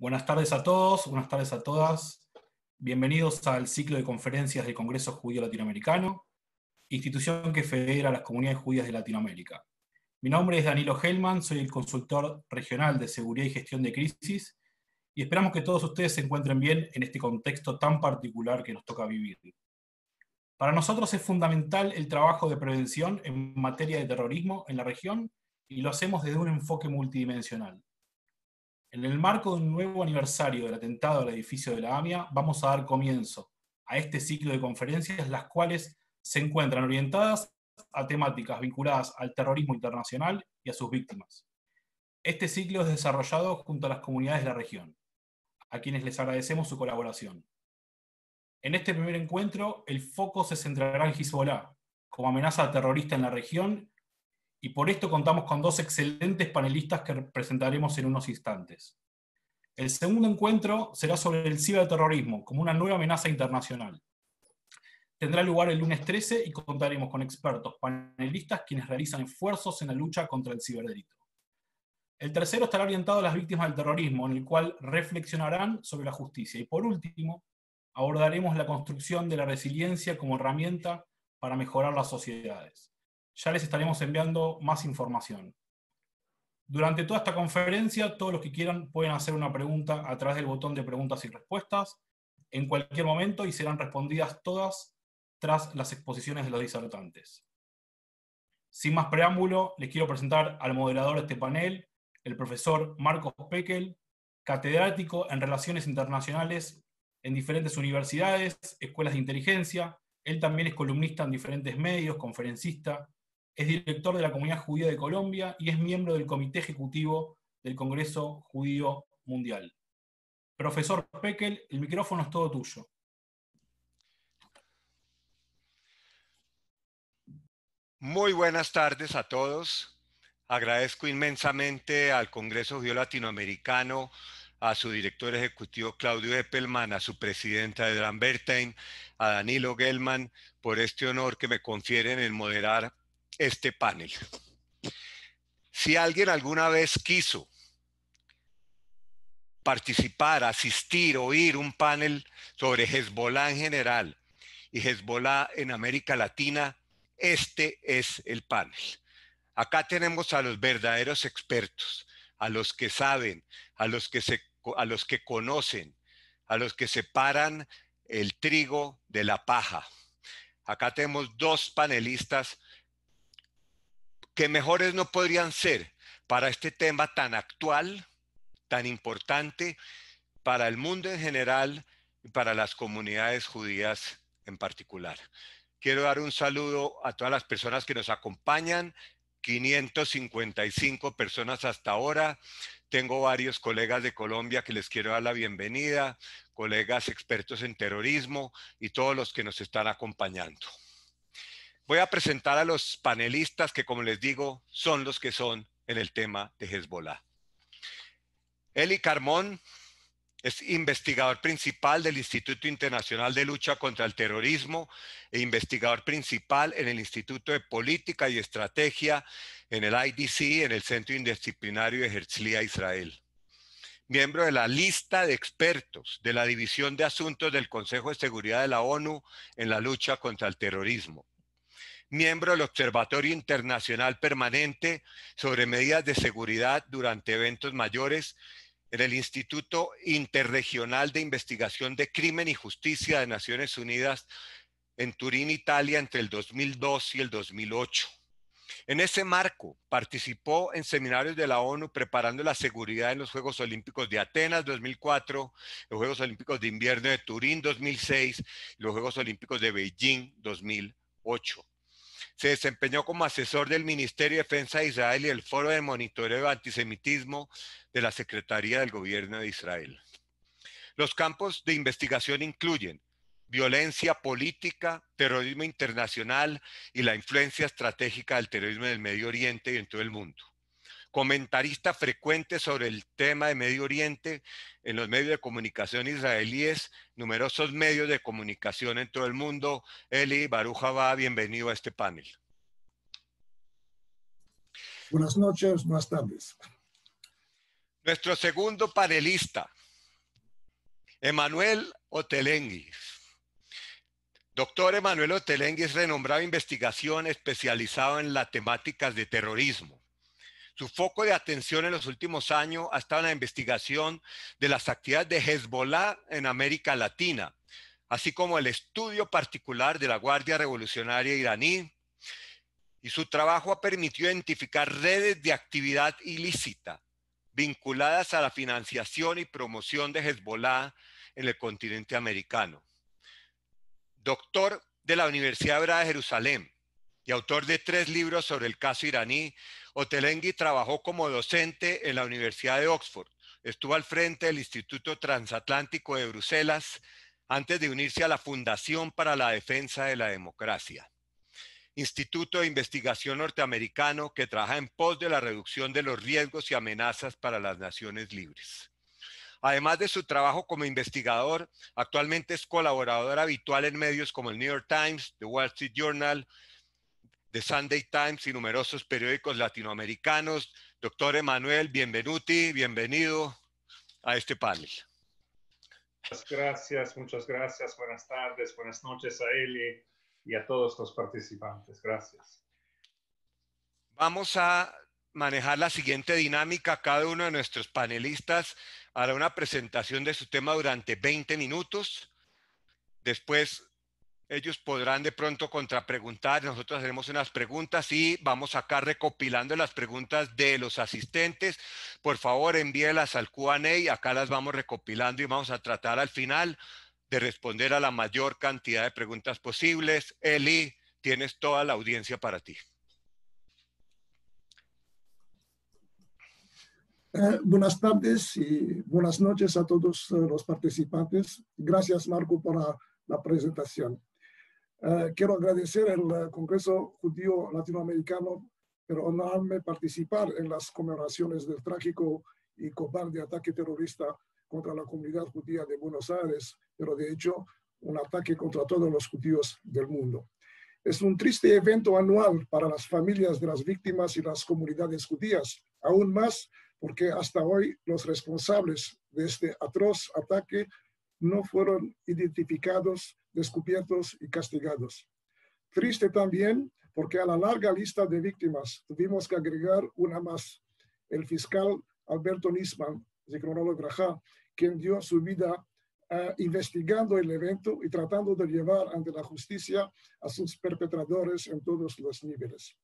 Buenas tardes a todos, buenas tardes a todas. Bienvenidos al ciclo de conferencias del Congreso Judío Latinoamericano, institución que federa a las comunidades judías de Latinoamérica. Mi nombre es Danilo Hellman, soy el consultor regional de seguridad y gestión de crisis y esperamos que todos ustedes se encuentren bien en este contexto tan particular que nos toca vivir. Para nosotros es fundamental el trabajo de prevención en materia de terrorismo en la región y lo hacemos desde un enfoque multidimensional. En el marco de un nuevo aniversario del atentado al edificio de la AMIA, vamos a dar comienzo a este ciclo de conferencias, las cuales se encuentran orientadas a temáticas vinculadas al terrorismo internacional y a sus víctimas. Este ciclo es desarrollado junto a las comunidades de la región, a quienes les agradecemos su colaboración. En este primer encuentro, el foco se centrará en Hezbollah, como amenaza terrorista en la región y por esto contamos con dos excelentes panelistas que presentaremos en unos instantes. El segundo encuentro será sobre el ciberterrorismo como una nueva amenaza internacional. Tendrá lugar el lunes 13 y contaremos con expertos panelistas quienes realizan esfuerzos en la lucha contra el ciberdelito. El tercero estará orientado a las víctimas del terrorismo, en el cual reflexionarán sobre la justicia. Y por último, abordaremos la construcción de la resiliencia como herramienta para mejorar las sociedades ya les estaremos enviando más información. Durante toda esta conferencia, todos los que quieran pueden hacer una pregunta a través del botón de preguntas y respuestas en cualquier momento y serán respondidas todas tras las exposiciones de los disertantes. Sin más preámbulo, les quiero presentar al moderador de este panel, el profesor Marcos Pekel, catedrático en Relaciones Internacionales en diferentes universidades, escuelas de inteligencia. Él también es columnista en diferentes medios, conferencista, es director de la Comunidad Judía de Colombia y es miembro del Comité Ejecutivo del Congreso Judío Mundial. Profesor Pekel, el micrófono es todo tuyo. Muy buenas tardes a todos. Agradezco inmensamente al Congreso Judío Latinoamericano, a su director ejecutivo Claudio Eppelman, a su presidenta Edran Bertain, a Danilo Gelman, por este honor que me confieren en moderar este panel. Si alguien alguna vez quiso participar, asistir, oír un panel sobre Hezbollah en general y Hezbollah en América Latina, este es el panel. Acá tenemos a los verdaderos expertos, a los que saben, a los que, se, a los que conocen, a los que separan el trigo de la paja. Acá tenemos dos panelistas que mejores no podrían ser para este tema tan actual, tan importante para el mundo en general y para las comunidades judías en particular. Quiero dar un saludo a todas las personas que nos acompañan, 555 personas hasta ahora. Tengo varios colegas de Colombia que les quiero dar la bienvenida, colegas expertos en terrorismo y todos los que nos están acompañando. Voy a presentar a los panelistas que, como les digo, son los que son en el tema de Hezbollah. Eli Carmón es investigador principal del Instituto Internacional de Lucha contra el Terrorismo e investigador principal en el Instituto de Política y Estrategia en el IDC, en el Centro Indisciplinario de Herzliya, Israel. Miembro de la lista de expertos de la División de Asuntos del Consejo de Seguridad de la ONU en la lucha contra el terrorismo miembro del Observatorio Internacional Permanente sobre Medidas de Seguridad durante eventos mayores en el Instituto Interregional de Investigación de Crimen y Justicia de Naciones Unidas en Turín, Italia, entre el 2002 y el 2008. En ese marco, participó en seminarios de la ONU preparando la seguridad en los Juegos Olímpicos de Atenas 2004, los Juegos Olímpicos de Invierno de Turín 2006 y los Juegos Olímpicos de Beijing 2008. Se desempeñó como asesor del Ministerio de Defensa de Israel y el Foro de Monitoreo de Antisemitismo de la Secretaría del Gobierno de Israel. Los campos de investigación incluyen violencia política, terrorismo internacional y la influencia estratégica del terrorismo en el Medio Oriente y en todo el mundo comentarista frecuente sobre el tema de Medio Oriente en los medios de comunicación israelíes, numerosos medios de comunicación en todo el mundo. Eli Baruja bienvenido a este panel. Buenas noches, buenas tardes. Nuestro segundo panelista Emanuel Otelengui. Doctor Emanuel Otelengui es renombrado investigación especializado en las temáticas de terrorismo. Su foco de atención en los últimos años ha estado en la investigación de las actividades de Hezbollah en América Latina, así como el estudio particular de la Guardia Revolucionaria iraní. Y su trabajo ha permitido identificar redes de actividad ilícita vinculadas a la financiación y promoción de Hezbollah en el continente americano. Doctor de la Universidad de Jerusalén y autor de tres libros sobre el caso iraní, Otelengui trabajó como docente en la Universidad de Oxford. Estuvo al frente del Instituto Transatlántico de Bruselas antes de unirse a la Fundación para la Defensa de la Democracia. Instituto de Investigación Norteamericano que trabaja en pos de la reducción de los riesgos y amenazas para las naciones libres. Además de su trabajo como investigador, actualmente es colaborador habitual en medios como el New York Times, The Wall Street Journal, The Sunday Times y numerosos periódicos latinoamericanos. Doctor Emanuel, bienvenuti, bienvenido a este panel. Muchas gracias, muchas gracias. Buenas tardes, buenas noches a Eli y a todos los participantes. Gracias. Vamos a manejar la siguiente dinámica. Cada uno de nuestros panelistas hará una presentación de su tema durante 20 minutos. Después ellos podrán de pronto contrapreguntar, nosotros haremos unas preguntas y vamos acá recopilando las preguntas de los asistentes. Por favor, envíelas al Q&A, acá las vamos recopilando y vamos a tratar al final de responder a la mayor cantidad de preguntas posibles. Eli, tienes toda la audiencia para ti. Eh, buenas tardes y buenas noches a todos los participantes. Gracias, Marco, por la, presentación. Eh, quiero agradecer al Congreso Judío Latinoamericano por honrarme participar en las conmemoraciones del trágico y cobarde ataque terrorista contra la comunidad judía de Buenos Aires, pero de hecho un ataque contra todos los judíos del mundo. Es un triste evento anual para las familias de las víctimas y las comunidades judías, aún más porque hasta hoy los responsables de este atroz ataque no fueron identificados, descubiertos y castigados. Triste también porque a la larga lista de víctimas tuvimos que agregar una más, el fiscal Alberto Nisman, de Braja, quien dio su vida uh, investigando el evento y tratando de llevar ante la justicia a sus perpetradores en todos los niveles.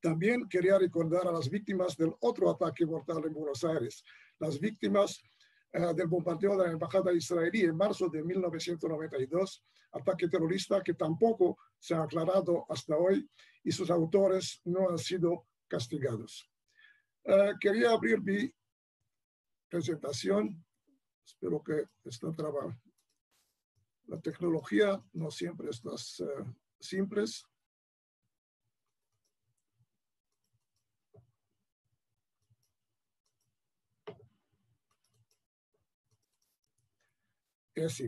También quería recordar a las víctimas del otro ataque mortal en Buenos Aires, las víctimas del bombardeo de la embajada israelí en marzo de 1992, ataque terrorista que tampoco se ha aclarado hasta hoy y sus autores no han sido castigados. Uh, quería abrir mi presentación Espero que esta traba. La tecnología no siempre es las uh, simples. Así.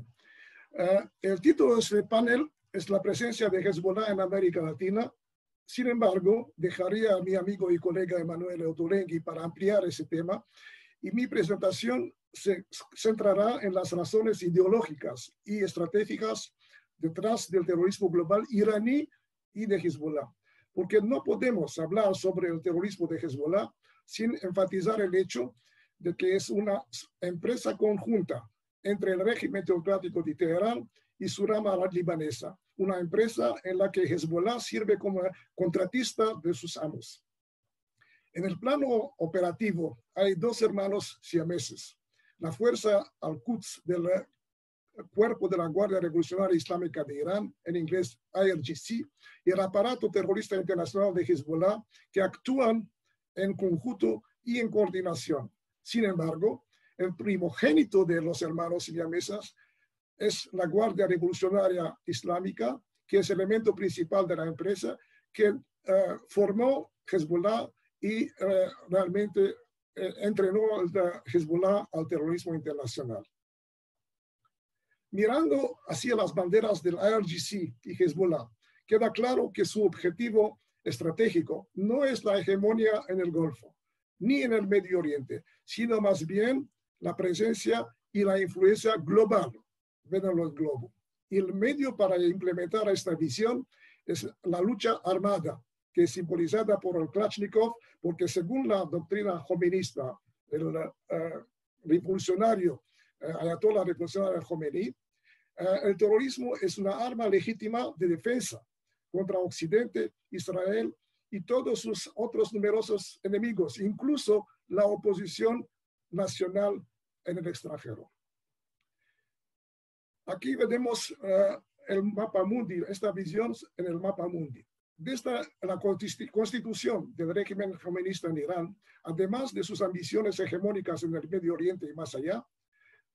Uh, el título de este panel es la presencia de Hezbollah en América Latina. Sin embargo, dejaría a mi amigo y colega Emanuele Otolenghi para ampliar ese tema y mi presentación se centrará en las razones ideológicas y estratégicas detrás del terrorismo global iraní y de Hezbollah. Porque no podemos hablar sobre el terrorismo de Hezbollah sin enfatizar el hecho de que es una empresa conjunta entre el régimen teocrático de Teherán y su rama libanesa, una empresa en la que Hezbollah sirve como contratista de sus amos. En el plano operativo hay dos hermanos siameses, la fuerza al-Quds del cuerpo de la Guardia Revolucionaria Islámica de Irán, en inglés IRGC, y el aparato terrorista internacional de Hezbollah, que actúan en conjunto y en coordinación. Sin embargo, el primogénito de los hermanos siamesas es la Guardia Revolucionaria Islámica, que es el elemento principal de la empresa, que uh, formó Hezbollah y uh, realmente eh, entrenó al Hezbollah al terrorismo internacional. Mirando hacia las banderas del IRGC y Hezbollah, queda claro que su objetivo estratégico no es la hegemonía en el Golfo, ni en el Medio Oriente, sino más bien la presencia y la influencia global. Ven los globos. Y el medio para implementar esta visión es la lucha armada, que es simbolizada por el Klachnikov, porque según la doctrina jovenista, el uh, revolucionario, uh, Ayatollah revolucionario Khomeini, uh, el terrorismo es una arma legítima de defensa contra Occidente, Israel y todos sus otros numerosos enemigos, incluso la oposición nacional en el extranjero. Aquí vemos uh, el mapa mundi, esta visión en el mapa mundi. Desde la constitución del régimen comunista en Irán, además de sus ambiciones hegemónicas en el Medio Oriente y más allá,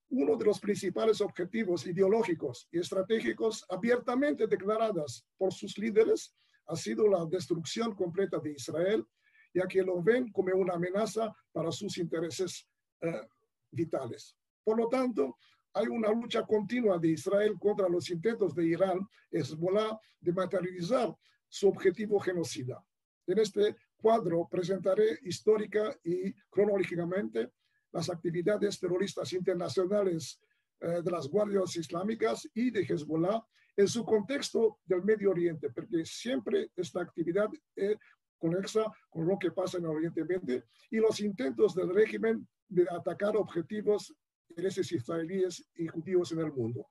uno de los principales objetivos ideológicos y estratégicos abiertamente declarados por sus líderes ha sido la destrucción completa de Israel, ya que lo ven como una amenaza para sus intereses uh, vitales. Por lo tanto, hay una lucha continua de Israel contra los intentos de Irán, Hezbollah, de materializar su objetivo genocida. En este cuadro presentaré histórica y cronológicamente las actividades terroristas internacionales eh, de las guardias islámicas y de Hezbollah en su contexto del Medio Oriente, porque siempre esta actividad es conexa con lo que pasa en el Oriente Medio y los intentos del régimen de atacar objetivos intereses israelíes y judíos en el mundo.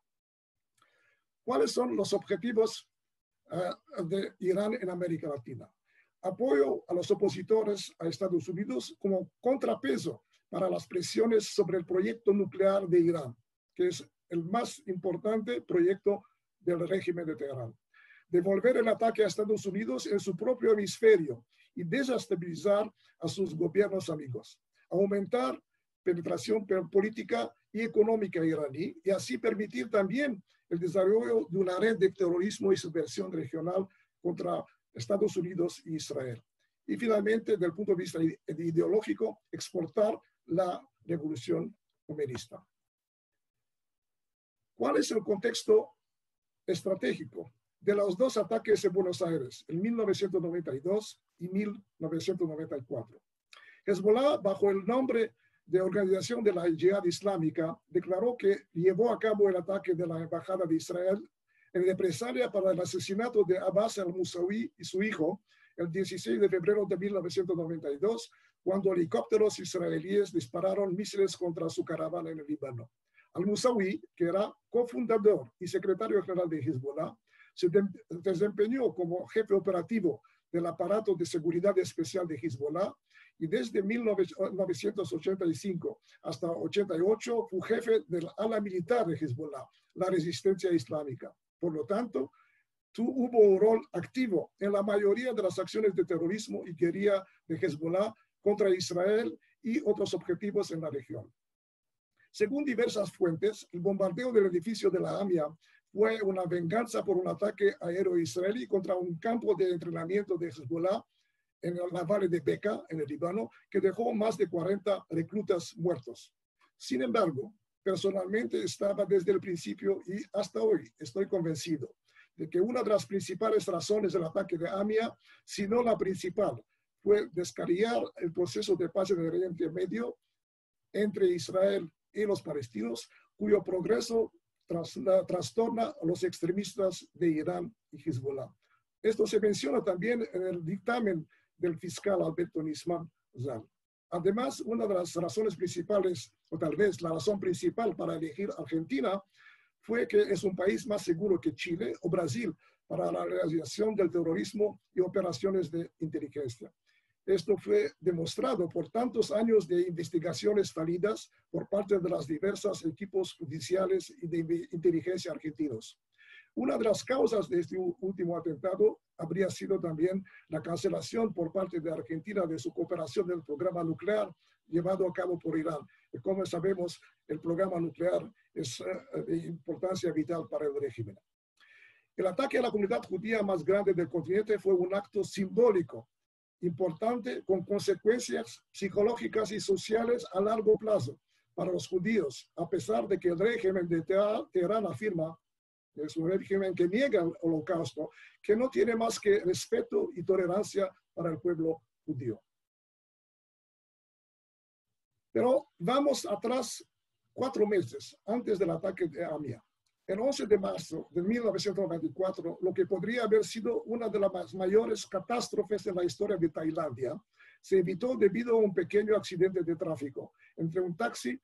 ¿Cuáles son los objetivos uh, de Irán en América Latina? Apoyo a los opositores a Estados Unidos como contrapeso para las presiones sobre el proyecto nuclear de Irán, que es el más importante proyecto del régimen de Teherán. Devolver el ataque a Estados Unidos en su propio hemisferio y desestabilizar a sus gobiernos amigos. Aumentar penetración política y económica iraní y así permitir también el desarrollo de una red de terrorismo y subversión regional contra Estados Unidos y Israel. Y finalmente, desde el punto de vista ideológico, exportar la revolución comunista. ¿Cuál es el contexto estratégico de los dos ataques en Buenos Aires, en 1992 y 1994? Hezbollah, bajo el nombre de Organización de la Yihad Islámica declaró que llevó a cabo el ataque de la Embajada de Israel en represalia para el asesinato de Abbas al-Musawi y su hijo el 16 de febrero de 1992, cuando helicópteros israelíes dispararon misiles contra su caravana en el Líbano. Al-Musawi, que era cofundador y secretario general de Hezbollah, se desempeñó como jefe operativo del aparato de seguridad especial de Hezbollah y desde 1985 hasta 88 fue jefe del ala militar de Hezbollah, la resistencia islámica. Por lo tanto, tuvo un rol activo en la mayoría de las acciones de terrorismo y guerrilla de Hezbollah contra Israel y otros objetivos en la región. Según diversas fuentes, el bombardeo del edificio de la AMIA fue una venganza por un ataque aéreo israelí contra un campo de entrenamiento de Hezbollah en la valle de Beca, en el Líbano, que dejó más de 40 reclutas muertos. Sin embargo, personalmente estaba desde el principio y hasta hoy estoy convencido de que una de las principales razones del ataque de AMIA, si no la principal, fue descarriar el proceso de paz en el Oriente Medio entre Israel y los palestinos, cuyo progreso tras, trastorna a los extremistas de Irán y Hezbollah. Esto se menciona también en el dictamen del fiscal Alberto Nisman Zal. Además, una de las razones principales, o tal vez la razón principal para elegir Argentina, fue que es un país más seguro que Chile o Brasil para la realización del terrorismo y operaciones de inteligencia. Esto fue demostrado por tantos años de investigaciones fallidas por parte de los diversos equipos judiciales y de inteligencia argentinos. Una de las causas de este último atentado habría sido también la cancelación por parte de Argentina de su cooperación del programa nuclear llevado a cabo por Irán. Y como sabemos, el programa nuclear es eh, de importancia vital para el régimen. El ataque a la comunidad judía más grande del continente fue un acto simbólico, importante, con consecuencias psicológicas y sociales a largo plazo para los judíos, a pesar de que el régimen de Teherán afirma es un régimen que niega el holocausto, que no tiene más que respeto y tolerancia para el pueblo judío. Pero vamos atrás cuatro meses antes del ataque de Amia. El 11 de marzo de 1994, lo que podría haber sido una de las mayores catástrofes en la historia de Tailandia, se evitó debido a un pequeño accidente de tráfico entre un taxi,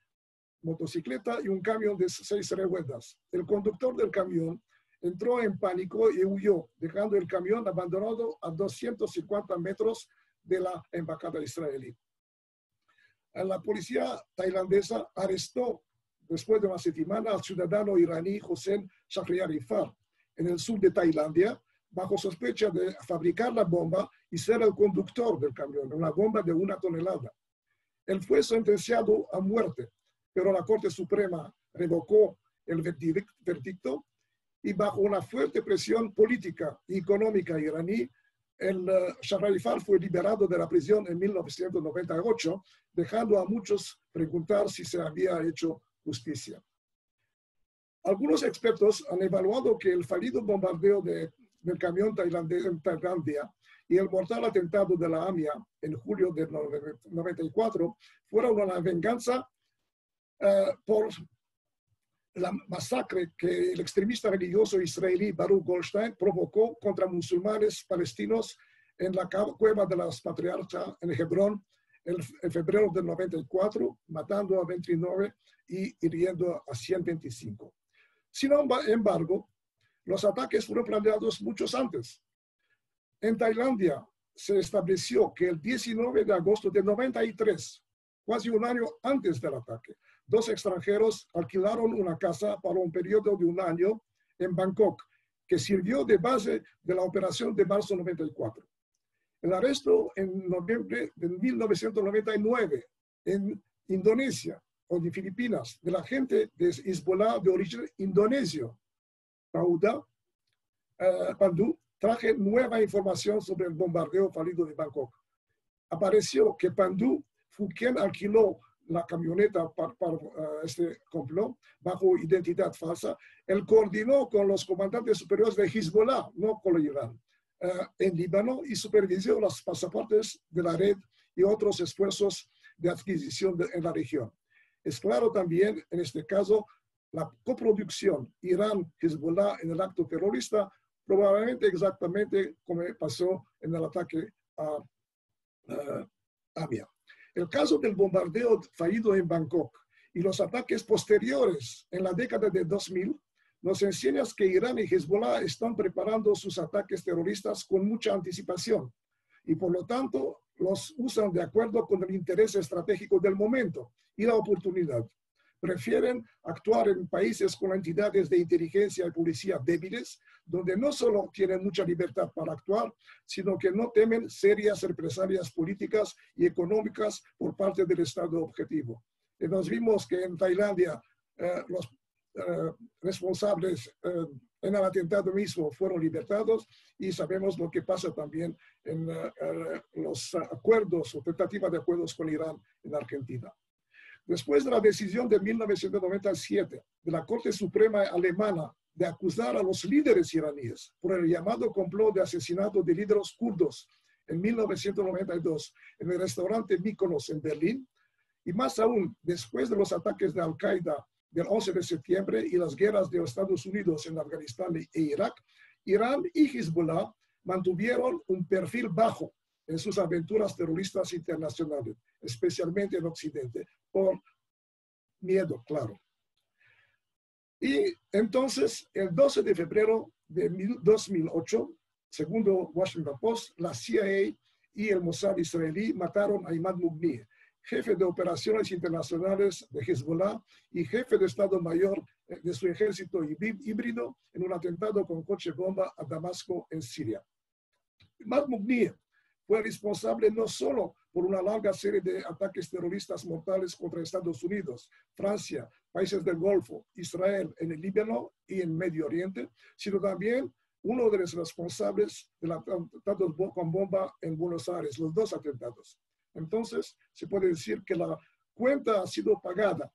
motocicleta y un camión de seis ruedas. El conductor del camión entró en pánico y huyó, dejando el camión abandonado a 250 metros de la embajada israelí. La policía tailandesa arrestó después de una semana al ciudadano iraní Hossein Shahriarifar en el sur de Tailandia bajo sospecha de fabricar la bomba y ser el conductor del camión, una bomba de una tonelada. Él fue sentenciado a muerte, pero la Corte Suprema revocó el verdicto y bajo una fuerte presión política y económica iraní, el uh, fue liberado de la prisión en 1998, dejando a muchos preguntar si se había hecho justicia. Algunos expertos han evaluado que el fallido bombardeo de, del camión tailandés en Tailandia y el mortal atentado de la AMIA en julio de 94 fueron una venganza uh, por la masacre que el extremista religioso israelí Baruch Goldstein provocó contra musulmanes palestinos en la cueva de las patriarcas en Hebrón en febrero del 94, matando a 29 y hiriendo a 125. Sin embargo, los ataques fueron planeados muchos antes. En Tailandia se estableció que el 19 de agosto de 93, casi un año antes del ataque, dos extranjeros alquilaron una casa para un periodo de un año en Bangkok, que sirvió de base de la operación de marzo 94. El arresto en noviembre de 1999 en Indonesia o de Filipinas de la gente de Hezbollah de origen indonesio, Pauda, uh, Pandu, traje nueva información sobre el bombardeo fallido de Bangkok. Apareció que Pandu fue quien alquiló la camioneta para, eh, este complot bajo identidad falsa. Él coordinó con los comandantes superiores de Hezbollah, no con Irán, eh, en Líbano y supervisó los pasaportes de la red y otros esfuerzos de adquisición en la región. Es claro también, en este caso, la coproducción Irán-Hezbollah en el acto terrorista, probablemente exactamente como pasó en el ataque a uh, el caso del bombardeo fallido en Bangkok y los ataques posteriores en la década de 2000 nos enseñan que Irán y Hezbollah están preparando sus ataques terroristas con mucha anticipación y por lo tanto los usan de acuerdo con el interés estratégico del momento y la oportunidad. Prefieren actuar en países con entidades de inteligencia y policía débiles, donde no solo tienen mucha libertad para actuar, sino que no temen serias represalias políticas y económicas por parte del Estado objetivo. Y nos vimos que en Tailandia eh, los eh, responsables eh, en el atentado mismo fueron libertados y sabemos lo que pasa también en los acuerdos o tentativas de acuerdos con Irán en Argentina. Después de la decisión de 1997 de la Corte Suprema Alemana de acusar a los líderes iraníes por el llamado complot de asesinato de líderes kurdos en 1992 en el restaurante Mykonos en Berlín, y más aún después de los ataques de Al-Qaeda del 11 de septiembre y las guerras de Estados Unidos en Afganistán e Irak, Irán y Hezbollah mantuvieron un perfil bajo en sus aventuras terroristas internacionales, especialmente en Occidente, por miedo, claro. Y entonces, el 12 de febrero de 2008, segundo Washington Post, la CIA y el Mossad israelí mataron a Imad Mugni, jefe de operaciones internacionales de Hezbollah y jefe de Estado Mayor de su ejército híbrido en un atentado con coche bomba a Damasco, en Siria. Imad Mugni fue responsable no solo por una larga serie de ataques terroristas mortales contra Estados Unidos, Francia, países del Golfo, Israel, en el Líbano y en Medio Oriente, sino también uno de los responsables del atentado con bomba en Buenos Aires, los dos atentados. Entonces, se puede decir que la cuenta ha sido pagada,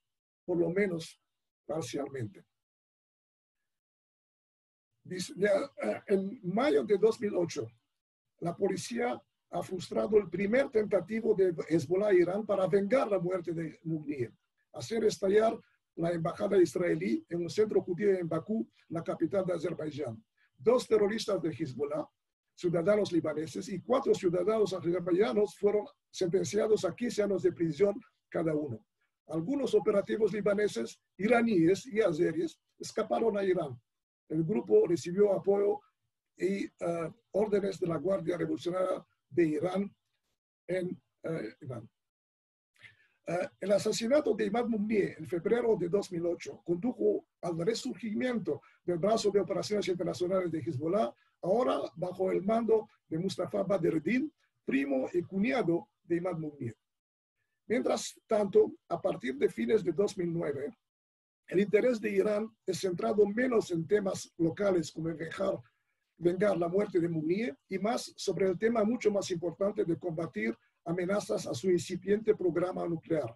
por lo menos parcialmente. Eh, en mayo de 2008, la policía ha frustrado el primer tentativo de Hezbollah Irán para vengar la muerte de Mugni, hacer estallar la embajada israelí en un centro judío en Bakú, la capital de Azerbaiyán. Dos terroristas de Hezbollah, ciudadanos libaneses, y cuatro ciudadanos azerbaiyanos fueron sentenciados a 15 años de prisión cada uno. Algunos operativos libaneses, iraníes y azeríes escaparon a Irán. El grupo recibió apoyo y uh, órdenes de la Guardia Revolucionaria de Irán en uh, Irán. Uh, el asesinato de Imad Mumnie en febrero de 2008 condujo al resurgimiento del brazo de operaciones internacionales de Hezbollah, ahora bajo el mando de Mustafa Badreddin, primo y cuñado de Imad Mumnie. Mientras tanto, a partir de fines de 2009, el interés de Irán es centrado menos en temas locales como dejar vengar la muerte de Mumnie y más sobre el tema mucho más importante de combatir amenazas a su incipiente programa nuclear.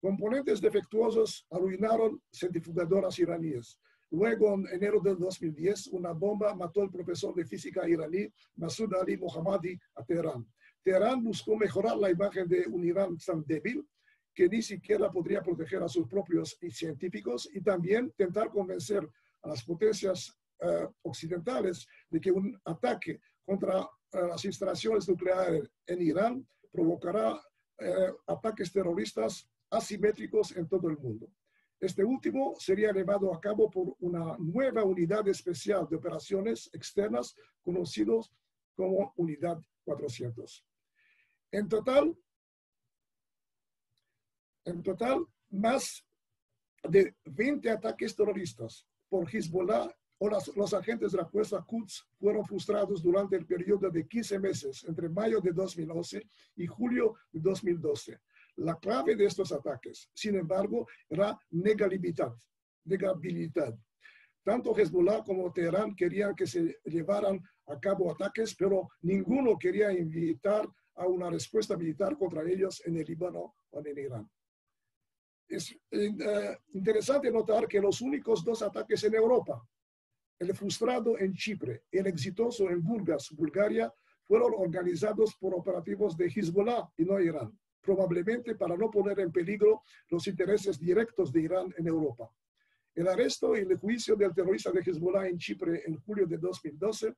Componentes defectuosos arruinaron centrifugadoras iraníes. Luego, en enero del 2010, una bomba mató al profesor de física iraní Masoud Ali Mohammadi a Teherán. Teherán buscó mejorar la imagen de un Irán tan débil que ni siquiera podría proteger a sus propios científicos y también tentar convencer a las potencias occidentales de que un ataque contra uh, las instalaciones nucleares en Irán provocará uh, ataques terroristas asimétricos en todo el mundo. Este último sería llevado a cabo por una nueva unidad especial de operaciones externas conocidos como Unidad 400. En total, en total, más de 20 ataques terroristas por Hezbollah o las, los agentes de la fuerza Quds fueron frustrados durante el periodo de 15 meses entre mayo de 2011 y julio de 2012. La clave de estos ataques, sin embargo, era negabilidad. negabilidad. Tanto Hezbollah como Teherán querían que se llevaran a cabo ataques, pero ninguno quería invitar a una respuesta militar contra ellos en el Líbano o en Irán. Es uh, interesante notar que los únicos dos ataques en Europa, el frustrado en Chipre el exitoso en Bulgaria, fueron organizados por operativos de Hezbollah y no Irán, probablemente para no poner en peligro los intereses directos de Irán en Europa. El arresto y el juicio del terrorista de Hezbollah en Chipre en julio de 2012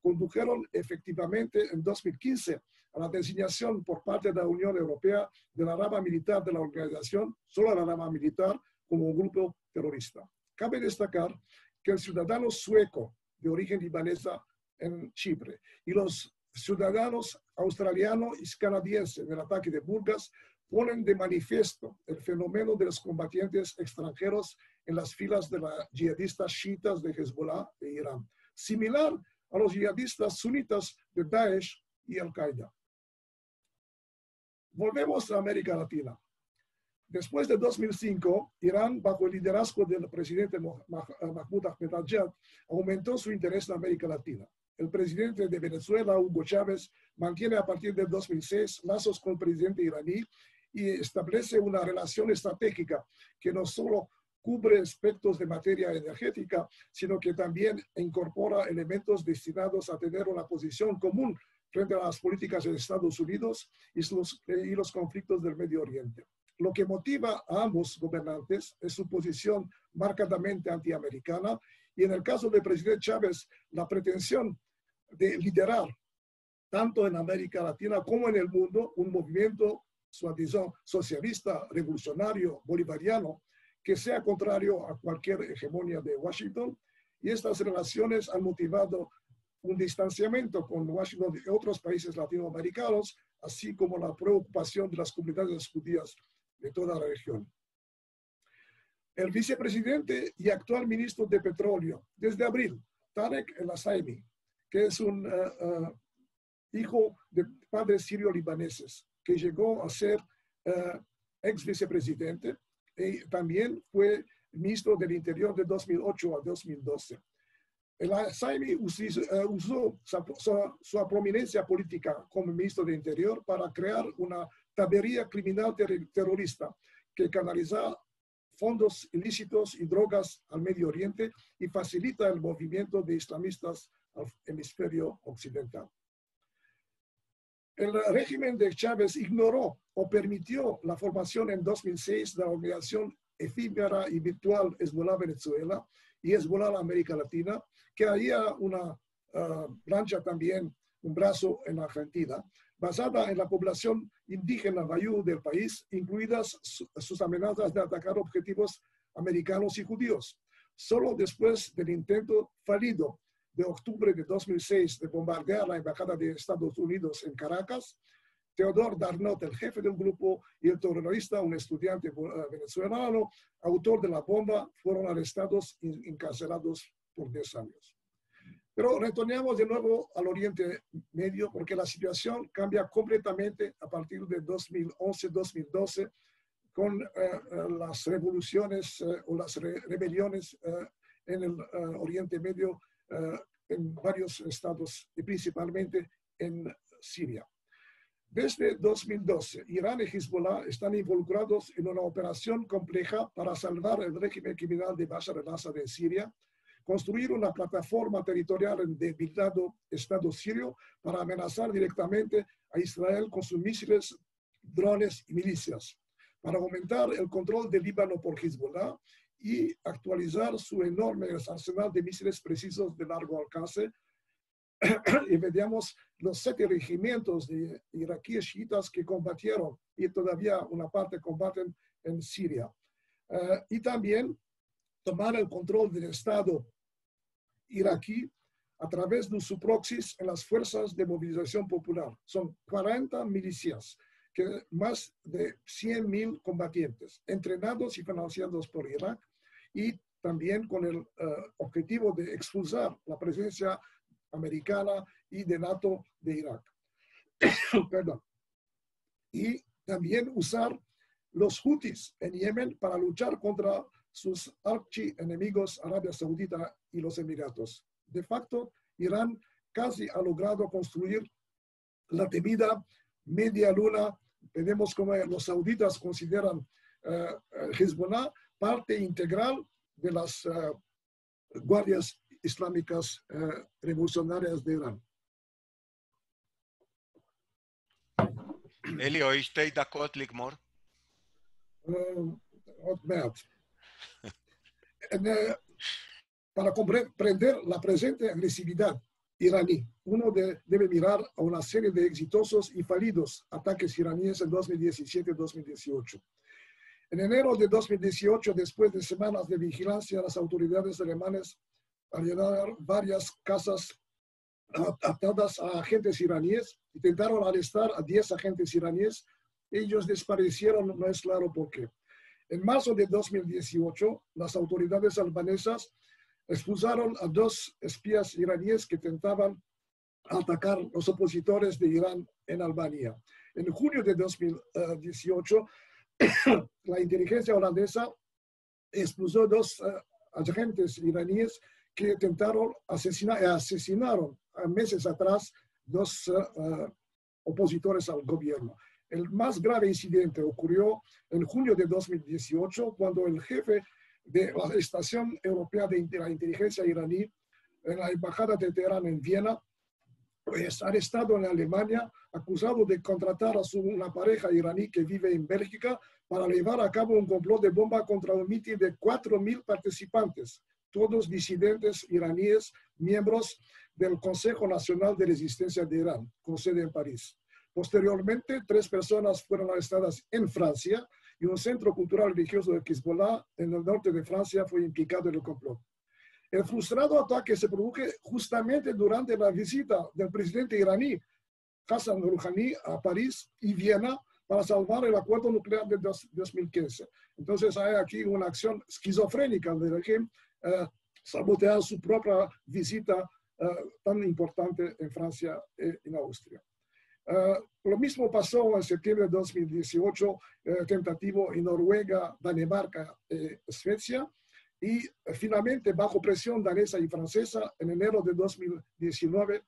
condujeron efectivamente en 2015 a la designación por parte de la Unión Europea de la rama militar de la organización, solo la rama militar, como un grupo terrorista. Cabe destacar que el ciudadano sueco de origen libanesa en Chipre y los ciudadanos australiano y canadienses del ataque de Burgas ponen de manifiesto el fenómeno de los combatientes extranjeros en las filas de las yihadistas chiitas de Hezbollah e Irán, similar a los yihadistas sunitas de Daesh y Al-Qaeda. Volvemos a América Latina. Después de 2005, Irán, bajo el liderazgo del presidente Mahmoud Ahmadinejad, aumentó su interés en América Latina. El presidente de Venezuela, Hugo Chávez, mantiene a partir de 2006 lazos con el presidente iraní y establece una relación estratégica que no solo cubre aspectos de materia energética, sino que también incorpora elementos destinados a tener una posición común frente a las políticas de Estados Unidos y los, y los conflictos del Medio Oriente. Lo que motiva a ambos gobernantes es su posición marcadamente antiamericana y en el caso del presidente Chávez, la pretensión de liderar tanto en América Latina como en el mundo un movimiento socialista, revolucionario, bolivariano, que sea contrario a cualquier hegemonía de Washington. Y estas relaciones han motivado un distanciamiento con Washington y otros países latinoamericanos, así como la preocupación de las comunidades judías de toda la región. El vicepresidente y actual ministro de Petróleo desde abril, Tarek El Asaimi, que es un uh, uh, hijo de padres sirio-libaneses, que llegó a ser uh, ex vicepresidente, y también fue ministro del Interior de 2008 a 2012. El Saimi usó, su, su, prominencia política como ministro del Interior para crear una tabería criminal ter terrorista que canaliza fondos ilícitos y drogas al Medio Oriente y facilita el movimiento de islamistas al hemisferio occidental. El régimen de Chávez ignoró o permitió la formación en 2006 de la Organización efímera y virtual Hezbollah Venezuela y Hezbollah América Latina, que había una plancha también, un brazo en Argentina, basada en la población indígena bayú del país, incluidas sus amenazas de atacar objetivos americanos y judíos. Solo después del intento fallido de octubre de 2006 de bombardear la Embajada de Estados Unidos en Caracas, Teodor Darnot, el jefe del grupo, y el terrorista, un estudiante venezolano, autor de la bomba, fueron arrestados y encarcelados por 10 años. Pero retornamos de nuevo al Oriente Medio porque la situación cambia completamente a partir de 2011-2012 con eh, las revoluciones eh, o las rebeliones en el Oriente Medio en varios estados y principalmente en Siria. Desde 2012, Irán y Hezbollah están involucrados en una operación compleja para salvar el régimen criminal de Bashar al-Assad en Siria construir una plataforma territorial en debilitado Estado sirio para amenazar directamente a Israel con sus misiles, drones y milicias, para aumentar el control del Líbano por Hezbollah y actualizar su enorme arsenal de misiles precisos de largo alcance. y veíamos los siete regimientos de iraquíes chiitas que combatieron y todavía una parte combaten en Siria. Eh, y también tomar el control del Estado iraquí a través de su proxys en las fuerzas de movilización popular. Son 40 milicias, que más de 100.000 combatientes, entrenados y financiados por Irak, y también con el eh, objetivo de expulsar la presencia americana y de NATO de Irak. Perdón. Y también usar los Houthis en Yemen para luchar contra sus archienemigos Arabia Saudita y los Emiratos. De facto, Irán casi ha logrado construir la temida media luna. Vemos como los sauditas consideran uh, Hezbollah parte integral de las uh, guardias islámicas uh, revolucionarias de Irán. Eli, ¿oíste Dakot Ligmor? Uh, Eh, para comprender la presente agresividad iraní, uno debe mirar a una serie de exitosos y fallidos ataques iraníes en 2017-2018. En enero de 2018, después de semanas de vigilancia, las autoridades alemanas allanaron varias casas atadas a agentes iraníes, intentaron arrestar a 10 agentes iraníes, ellos desaparecieron, no es claro por qué. En marzo de 2018, las autoridades albanesas expulsaron a dos espías iraníes que intentaban atacar los opositores de Irán en Albania. En junio de 2018, la inteligencia holandesa expulsó dos eh, agentes iraníes que intentaron asesinar, asesinaron meses atrás dos eh, opositores al gobierno. El más grave incidente ocurrió en junio de 2018, cuando el jefe de la Estación Europea de la Inteligencia iraní en la Embajada de Teherán en Viena es arrestado en Alemania, acusado de contratar a una pareja iraní que vive en Bélgica para llevar a cabo un complot de bomba contra un mitin de 4.000 participantes, todos disidentes iraníes, miembros del Consejo Nacional de Resistencia de Irán, con sede en París. Posteriormente, tres personas fueron arrestadas en Francia y un centro cultural religioso de Hezbollah en el norte de Francia fue implicado en el complot. El frustrado ataque se produjo justamente durante la visita del presidente iraní Hassan Rouhani a París y Viena para salvar el acuerdo nuclear de 2015. Entonces hay aquí una acción esquizofrénica del régimen, eh, sabotear su propia visita eh, tan importante en Francia y en Austria. Uh, lo mismo pasó en septiembre de 2018, eh, tentativo en Noruega, Dinamarca, eh, Suecia, y eh, finalmente, bajo presión danesa y francesa, en enero de 2019,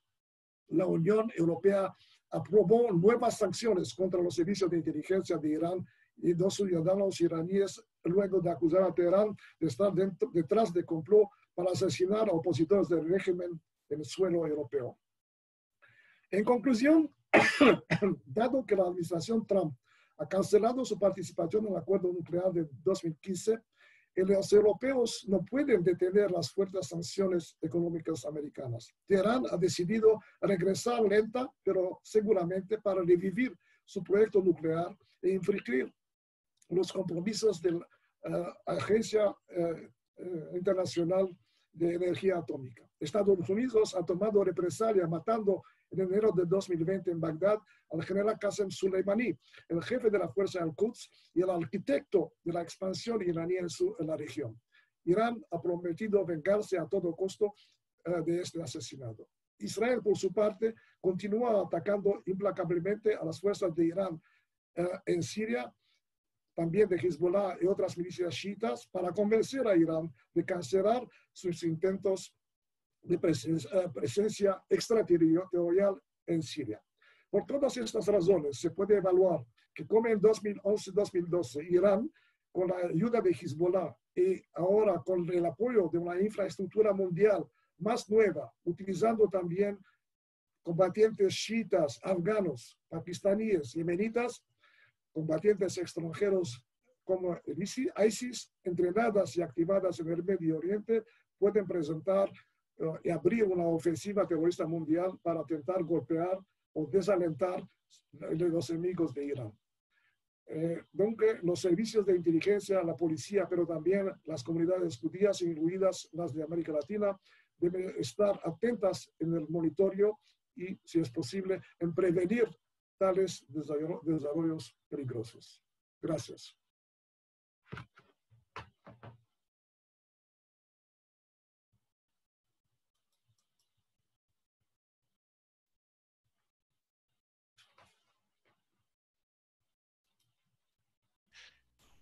la Unión Europea aprobó nuevas sanciones contra los servicios de inteligencia de Irán y dos ciudadanos iraníes, luego de acusar a Teherán de estar detrás de complot para asesinar a opositores del régimen en el suelo europeo. En conclusión, dado que la administración Trump ha cancelado su participación en el acuerdo nuclear de 2015 y los europeos no pueden detener las fuertes sanciones económicas americanas. Teherán ha decidido regresar lenta, pero seguramente para revivir su proyecto nuclear e infringir los compromisos de la eh, Agencia eh, Internacional de Energía Atómica. Estados Unidos ha tomado represalia matando en enero de 2020 en Bagdad al general Qasem Soleimani, el jefe de la fuerza al-Quds y el arquitecto de la expansión iraní en, en, la región. Irán ha prometido vengarse a todo costo uh, de este asesinato. Israel, por su parte, continúa atacando implacablemente a las fuerzas de Irán uh, en Siria, también de Hezbollah y otras milicias chiitas, para convencer a Irán de cancelar sus intentos de presencia, eh, presencia extraterritorial en Siria. Por todas estas razones, se puede evaluar que como en 2011-2012 Irán, con la ayuda de Hezbollah y ahora con el apoyo de una infraestructura mundial más nueva, utilizando también combatientes chiitas, afganos, pakistaníes, yemenitas, combatientes extranjeros como el ISIS, entrenadas y activadas en el Medio Oriente, pueden presentar abrir una ofensiva terrorista mundial para intentar golpear o desalentar los enemigos de Irán. Eh, los servicios de inteligencia, la policía, pero también las comunidades judías, incluidas las de América Latina, deben estar atentas en el monitorio y, si es posible, en prevenir tales desarrollos peligrosos. Gracias.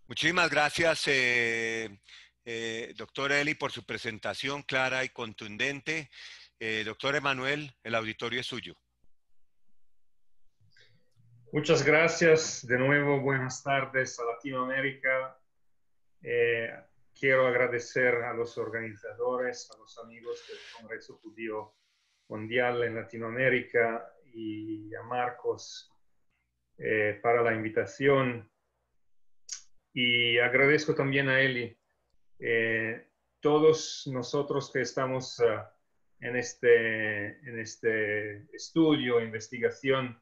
Muchísimas gracias, eh, eh, doctor Eli, por su presentación clara y contundente. Eh, doctor Emanuel, el auditorio es suyo. Muchas gracias. De nuevo, buenas tardes a Latinoamérica. quiero agradecer a los organizadores, a los amigos del Congreso Judío Mundial en Latinoamérica y a Marcos para la invitación y agradezco también a Eli. Eh, todos nosotros que estamos ah, en, este, en este estudio, investigación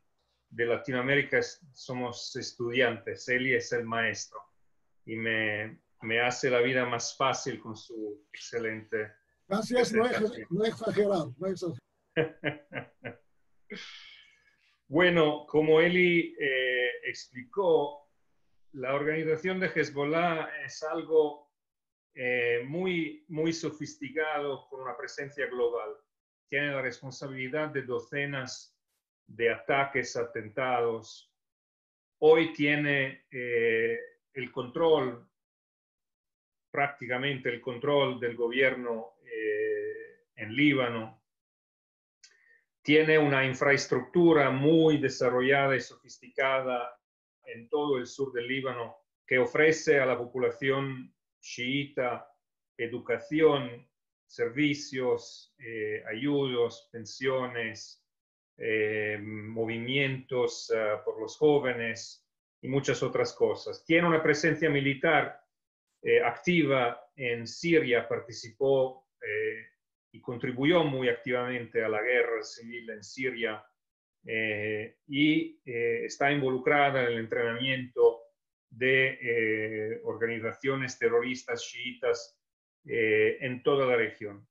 de Latinoamérica, somos estudiantes. Eli es el maestro y me, me hace la vida más fácil con su excelente. Gracias, no, no exagerar, no exagerar. bueno, como Eli eh, explicó, la organización de Hezbollah es algo eh, muy, muy sofisticado con una presencia global. Tiene la responsabilidad de docenas de ataques, atentados. Hoy tiene eh, el control, prácticamente el control del gobierno eh, en Líbano. Tiene una infraestructura muy desarrollada y sofisticada en todo el sur del Líbano que ofrece a la población chiita educación, servicios, eh, ayudos, pensiones, eh, movimientos eh, por los jóvenes y muchas otras cosas. Tiene una presencia militar activa en Siria, participó y contribuyó muy activamente a la guerra civil en Siria eh, y eh, está involucrada en el entrenamiento de eh, organizaciones terroristas chiitas en toda la región.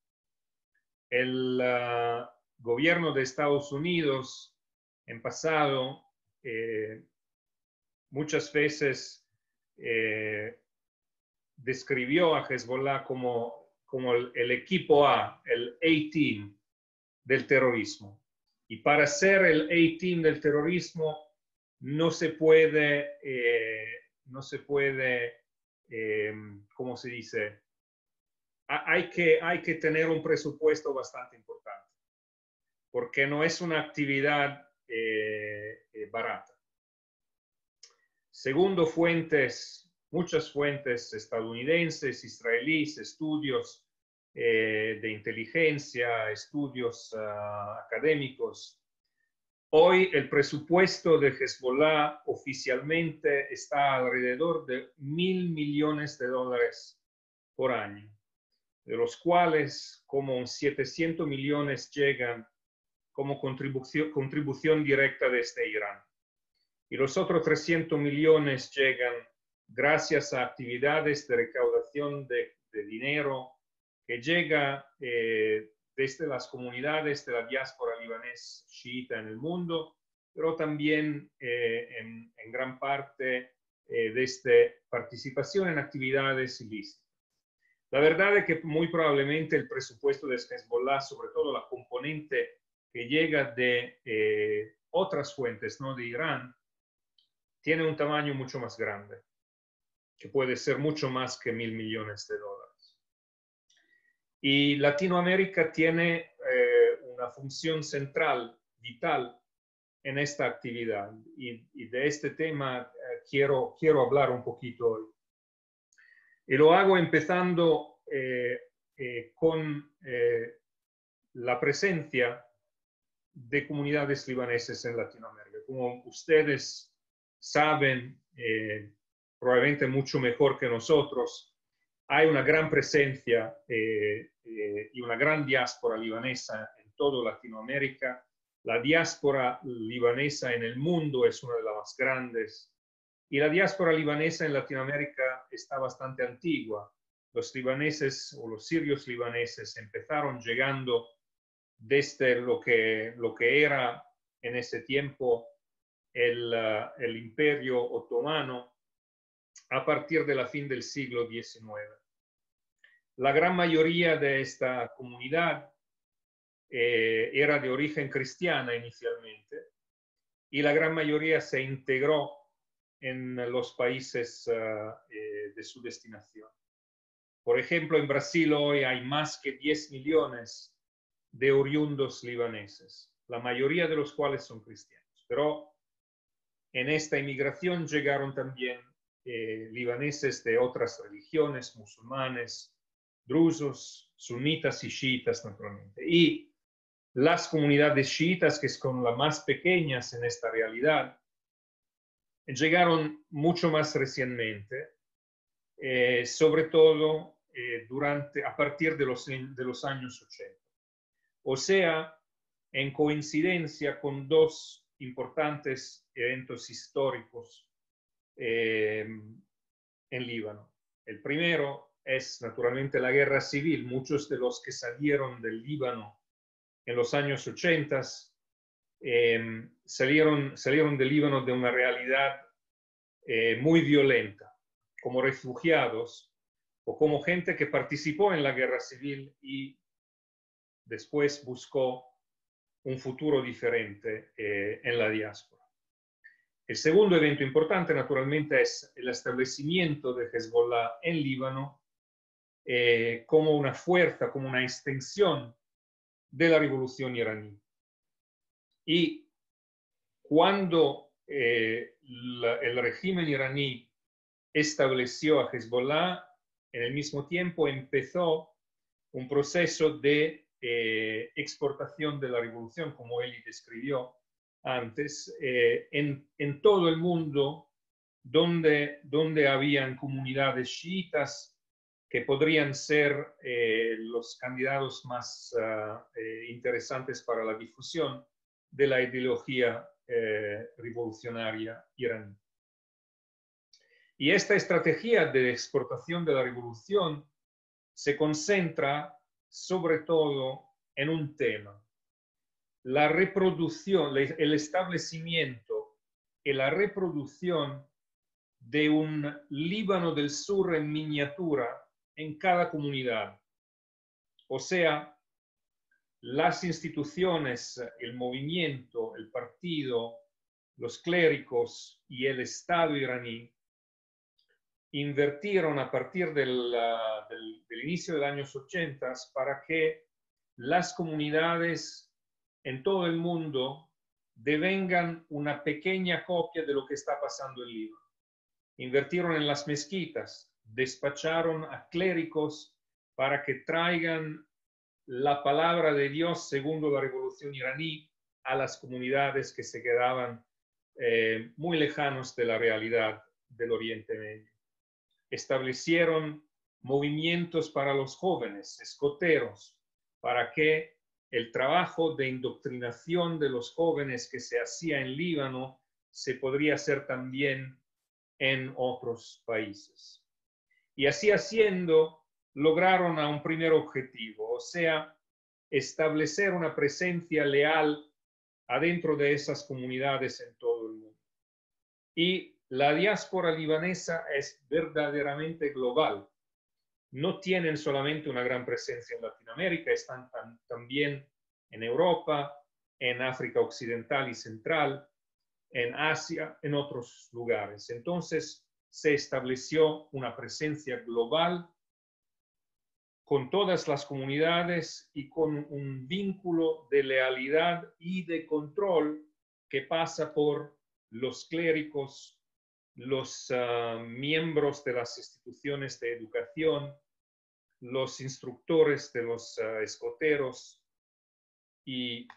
El ah, gobierno de Estados Unidos en pasado muchas veces describió a Hezbollah como, como el equipo A, el A-Team del terrorismo. Y para ser el A-Team del terrorismo no se puede, eh, no se puede, eh, ¿cómo se dice? Hay que, hay que tener un presupuesto bastante importante, porque no es una actividad eh, barata. Segundo fuentes, muchas fuentes estadounidenses, israelíes, estudios eh, de inteligencia, estudios ah, académicos, Hoy el presupuesto de Hezbollah oficialmente está alrededor de mil millones de dólares por año, de los cuales como 700 millones llegan como contribución, contribución directa desde Irán. Y los otros 300 millones llegan gracias a actividades de recaudación de, dinero que llega eh, desde las comunidades de la diáspora libanés chiita en el mundo, pero también eh, en, gran parte eh, desde participación en actividades ilícitas. La verdad es que muy probablemente el presupuesto de Hezbollah, sobre todo la componente que llega de eh, otras fuentes, no de Irán, tiene un tamaño mucho más grande, que puede ser mucho más que mil millones de dólares. Y Latinoamérica tiene eh, una función central, vital, en esta actividad. Y, de este tema eh, quiero, quiero hablar un poquito hoy. Y lo hago empezando con la presencia de comunidades libaneses en Latinoamérica. Como ustedes saben, eh, probablemente mucho mejor que nosotros, hay una gran presencia eh, eh, y una gran diáspora libanesa en toda Latinoamérica. La diáspora libanesa en el mundo es una de las más grandes y la diáspora libanesa en Latinoamérica está bastante antigua. Los libaneses o los sirios libaneses empezaron llegando desde lo que, lo que era en ese tiempo el, uh, el imperio otomano a partir de la fin del siglo XIX. La gran mayoría de esta comunidad eh, era de origen cristiana inicialmente y la gran mayoría se integró en los países uh, eh, de su destinación. Por ejemplo, en Brasil hoy hay más que 10 millones de oriundos libaneses, la mayoría de los cuales son cristianos. Pero en esta inmigración llegaron también eh, libaneses de otras religiones, musulmanes, drusos, sunitas y chiitas, naturalmente. Y las comunidades chiitas, que son las más pequeñas en esta realidad, llegaron mucho más recientemente, eh, sobre todo eh, durante, a partir de los, de los años 80 o sea, en coincidencia con dos importantes eventos históricos eh, en Líbano. El primero es naturalmente la guerra civil. Muchos de los que salieron del Líbano en los años 80 eh, salieron, salieron del Líbano de una realidad eh, muy violenta, como refugiados o como gente que participó en la guerra civil y después buscó un futuro diferente eh, en la diáspora. El segundo evento importante, naturalmente, es el establecimiento de Hezbollah en Líbano eh, como una fuerza, como una extensión de la revolución iraní. Y cuando eh, el régimen iraní estableció a Hezbollah, en el mismo tiempo empezó un proceso de eh, exportación de la revolución, como él describió antes, en, en, todo el mundo donde, donde habían comunidades chiitas que podrían ser eh, los candidatos más ah, interesantes para la difusión de la ideología revolucionaria iraní. Y esta estrategia de exportación de la revolución se concentra sobre todo en un tema, la reproducción, el establecimiento y la reproducción de un Líbano del Sur en miniatura en cada comunidad. O sea, las instituciones, el movimiento, el partido, los clérigos y el Estado iraní invirtieron a partir del, del, inicio de los años 80 para que las comunidades en todo el mundo devengan una pequeña copia de lo que está pasando en Líbano. Invirtieron en las mezquitas, despacharon a clérigos para que traigan la palabra de Dios según la revolución iraní a las comunidades que se quedaban eh, muy lejanos de la realidad del Oriente Medio. Establecieron movimientos para los jóvenes, escoteros, para que el trabajo de indoctrinación de los jóvenes que se hacía en Líbano se podría hacer también en otros países. Y así haciendo, lograron a un primer objetivo, o sea, establecer una presencia leal adentro de esas comunidades en todo el mundo. Y la diáspora libanesa es verdaderamente global. No tienen solamente una gran presencia en Latinoamérica, están también en Europa, en África Occidental y Central, en Asia, en otros lugares. Entonces se estableció una presencia global con todas las comunidades y con un vínculo de lealidad y de control que pasa por los clérigos, los ah, miembros de las instituciones de educación, los instructores de los uh, escoteros y,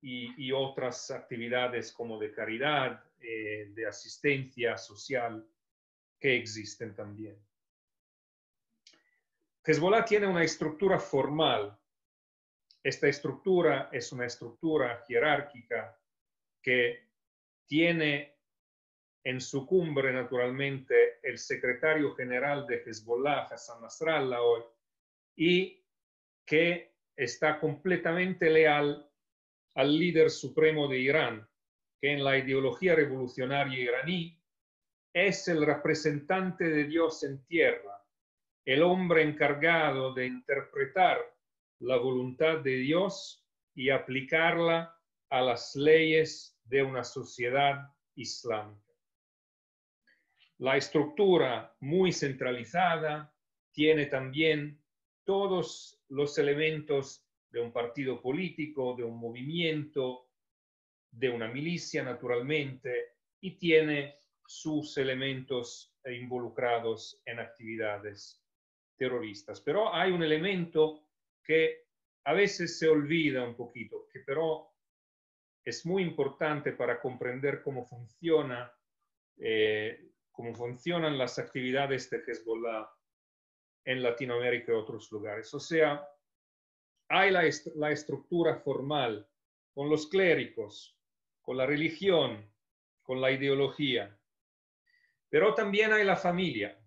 y, otras actividades como de caridad, eh, de asistencia social que existen también. Hezbollah tiene una estructura formal. Esta estructura es una estructura jerárquica que tiene en su cumbre, naturalmente, el secretario general de Hezbollah, Hassan Nasrallah, hoy, y que está completamente leal al líder supremo de Irán, que en la ideología revolucionaria iraní es el representante de Dios en tierra el hombre encargado de interpretar la voluntad de Dios y aplicarla a las leyes de una sociedad islámica. La estructura muy centralizada tiene también todos los elementos de un partido político, de un movimiento, de una milicia naturalmente, y tiene sus elementos involucrados en actividades terroristas. Pero hay un elemento que a veces se olvida un poquito, que pero es muy importante para comprender cómo funciona, eh, cómo funcionan las actividades de Hezbollah en Latinoamérica y otros lugares. O sea, hay la, la estructura formal con los clérigos, con la religión, con la ideología, pero también hay la familia.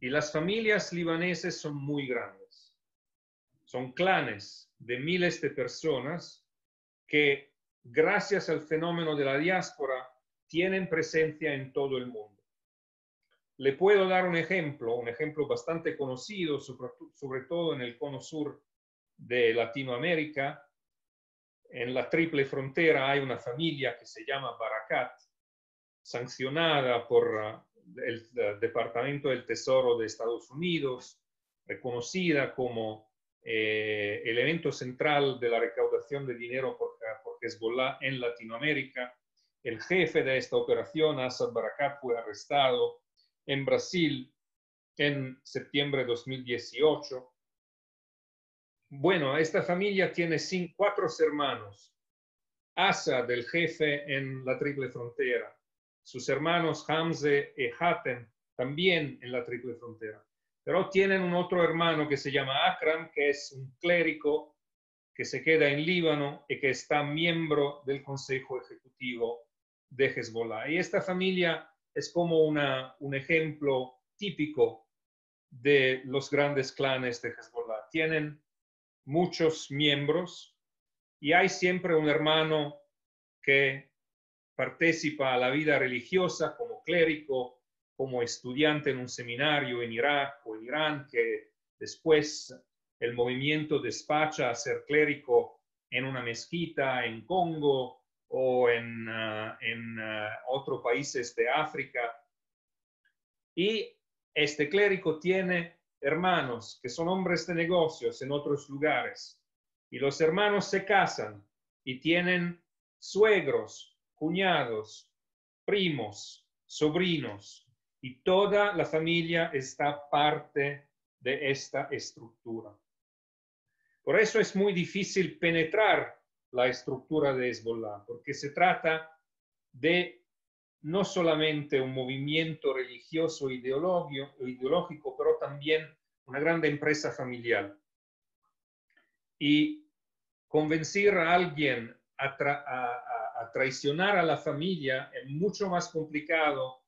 Y las familias libaneses son muy grandes. Son clanes de miles de personas que, gracias al fenómeno de la diáspora, tienen presencia en todo el mundo. Le puedo dar un ejemplo, un ejemplo bastante conocido, sobre, todo en el cono sur de Latinoamérica. En la triple frontera hay una familia que se llama Barakat, sancionada por el, Departamento del Tesoro de Estados Unidos, reconocida como eh, elemento central de la recaudación de dinero por, por Hezbollah en Latinoamérica. El jefe de esta operación, Assad Barakat, fue arrestado en Brasil en septiembre de 2018. Bueno, esta familia tiene cinco, cuatro hermanos. Assad, el jefe en la triple frontera, sus hermanos Hamze y Hatem también en la triple frontera. Pero tienen un otro hermano que se llama Akram, que es un clérigo que se queda en Líbano y que está miembro del Consejo Ejecutivo de Hezbollah. Y esta familia es como una, un ejemplo típico de los grandes clanes de Hezbollah. Tienen muchos miembros y hay siempre un hermano que participa a la vida religiosa como clérigo, como estudiante en un seminario en Irak o en Irán, que después el movimiento despacha a ser clérigo en una mezquita en Congo o en, uh, en uh, otros países de África. Y este clérigo tiene hermanos que son hombres de negocios en otros lugares. Y los hermanos se casan y tienen suegros cuñados, primos, sobrinos, y toda la familia está parte de esta estructura. Por eso es muy difícil penetrar la estructura de Hezbollah, porque se trata de no solamente un movimiento religioso ideológico, pero también una gran empresa familiar. Y convencer a alguien a, traicionar a la familia es mucho más complicado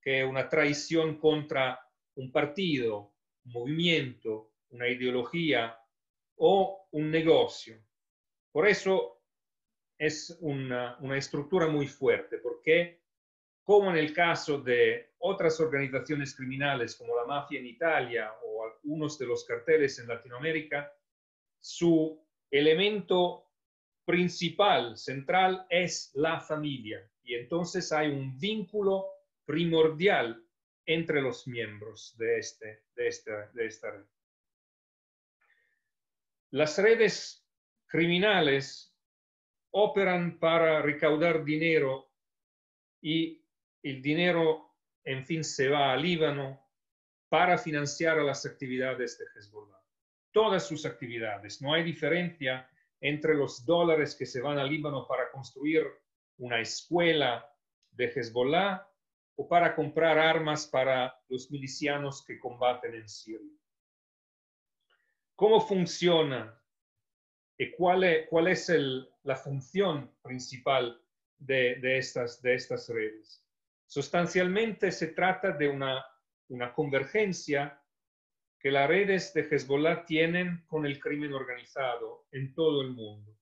que una traición contra un partido, un movimiento, una ideología o un negocio. Por eso es una, una estructura muy fuerte, porque como en el caso de otras organizaciones criminales como la mafia en Italia o algunos de los carteles en Latinoamérica, su elemento principal, central, es la familia. Y entonces hay un vínculo primordial entre los miembros de, este, de, esta, de esta red. Las redes criminales operan para recaudar dinero y el dinero, en fin, se va a Líbano para financiar las actividades de Hezbollah. Todas sus actividades. No hay diferencia entre los dólares que se van a Líbano para construir una escuela de Hezbollah o para comprar armas para los milicianos que combaten en Siria. ¿Cómo funciona y cuál es, es la función principal de, estas, de estas redes? Sustancialmente se trata de una convergencia que las redes de Hezbollah tienen con el crimen organizado en todo el mundo.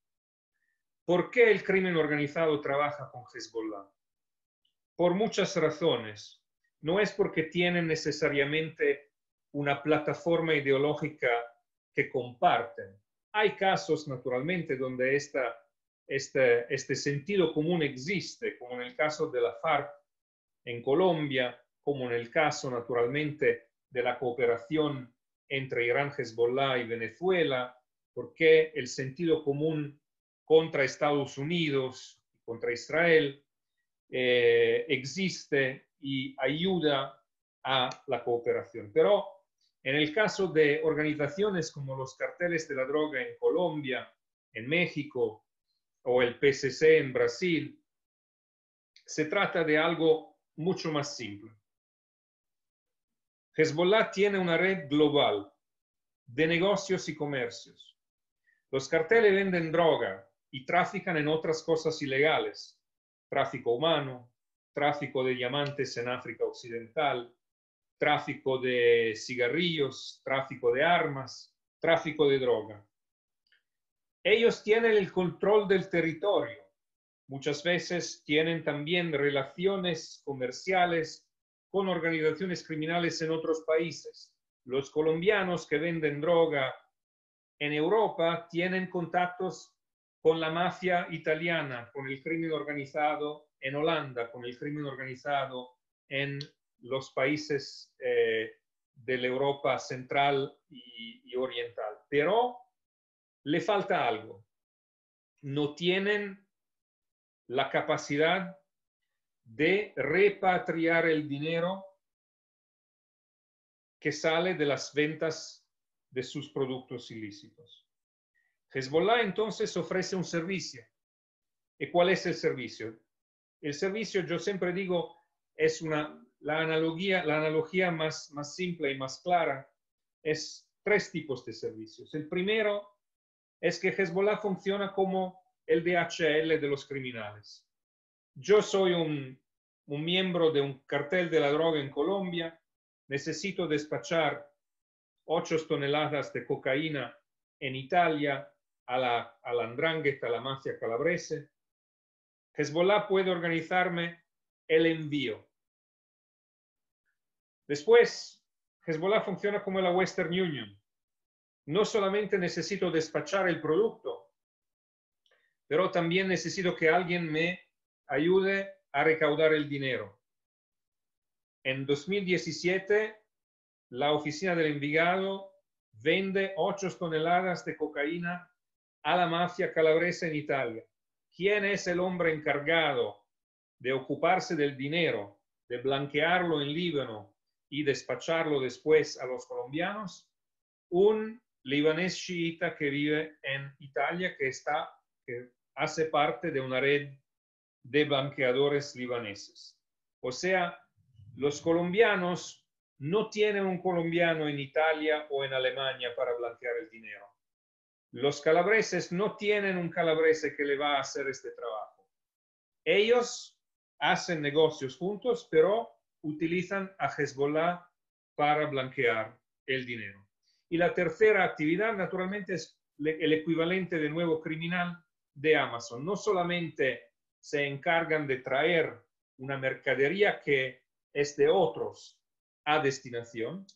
¿Por qué el crimen organizado trabaja con Hezbollah? Por muchas razones. No es porque tienen necesariamente una plataforma ideológica que comparten. Hay casos, naturalmente, donde este, este sentido común existe, como en el caso de la FARC en Colombia, como en el caso, naturalmente, de la cooperación entre Irán, Hezbollah y Venezuela, porque el sentido común contra Estados Unidos, contra Israel, eh, existe y ayuda a la cooperación. Pero en el caso de organizaciones como los carteles de la droga en Colombia, en México o el PCC en Brasil, se trata de algo mucho más simple. Hezbollah tiene una red global de negocios y comercios. Los carteles venden droga y trafican en otras cosas ilegales, tráfico humano, tráfico de diamantes en África Occidental, tráfico de cigarrillos, tráfico de armas, tráfico de droga. Ellos tienen el control del territorio. Muchas veces tienen también relaciones comerciales con organizaciones criminales en otros países. Los colombianos que venden droga en Europa tienen contactos con la mafia italiana, con el crimen organizado en Holanda, con el crimen organizado en los países eh, de la Europa central y, y oriental. Pero le falta algo. No tienen la capacidad de repatriar el dinero que sale de las ventas de sus productos ilícitos. Hezbollah entonces ofrece un servicio. ¿Y cuál es el servicio? El servicio, yo siempre digo, es una, la analogía, la analogía más, más simple y más clara, es tres tipos de servicios. El primero es que Hezbollah funciona como el DHL de los criminales yo soy un, miembro de un cartel de la droga en Colombia, necesito despachar 8 toneladas de cocaína en Italia a la, a la a la mafia calabrese. Hezbollah puede organizarme el envío. Después, Hezbollah funciona como la Western Union. No solamente necesito despachar el producto, pero también necesito que alguien me ayude a recaudar el dinero. En 2017, la oficina del Envigado vende 8 toneladas de cocaína a la mafia calabresa en Italia. ¿Quién es el hombre encargado de ocuparse del dinero, de blanquearlo en Líbano y despacharlo después a los colombianos? Un libanés chiita que vive en Italia, que está, que hace parte de una red de blanqueadores libaneses. O sea, los colombianos no tienen un colombiano en Italia o en Alemania para blanquear el dinero. Los calabreses no tienen un calabrese que le va a hacer este trabajo. Ellos hacen negocios juntos, pero utilizan a Hezbollah para blanquear el dinero. Y la tercera actividad, naturalmente, es el equivalente de nuevo criminal de Amazon. No solamente se encargan de traer una mercadería que es de otros a destinación,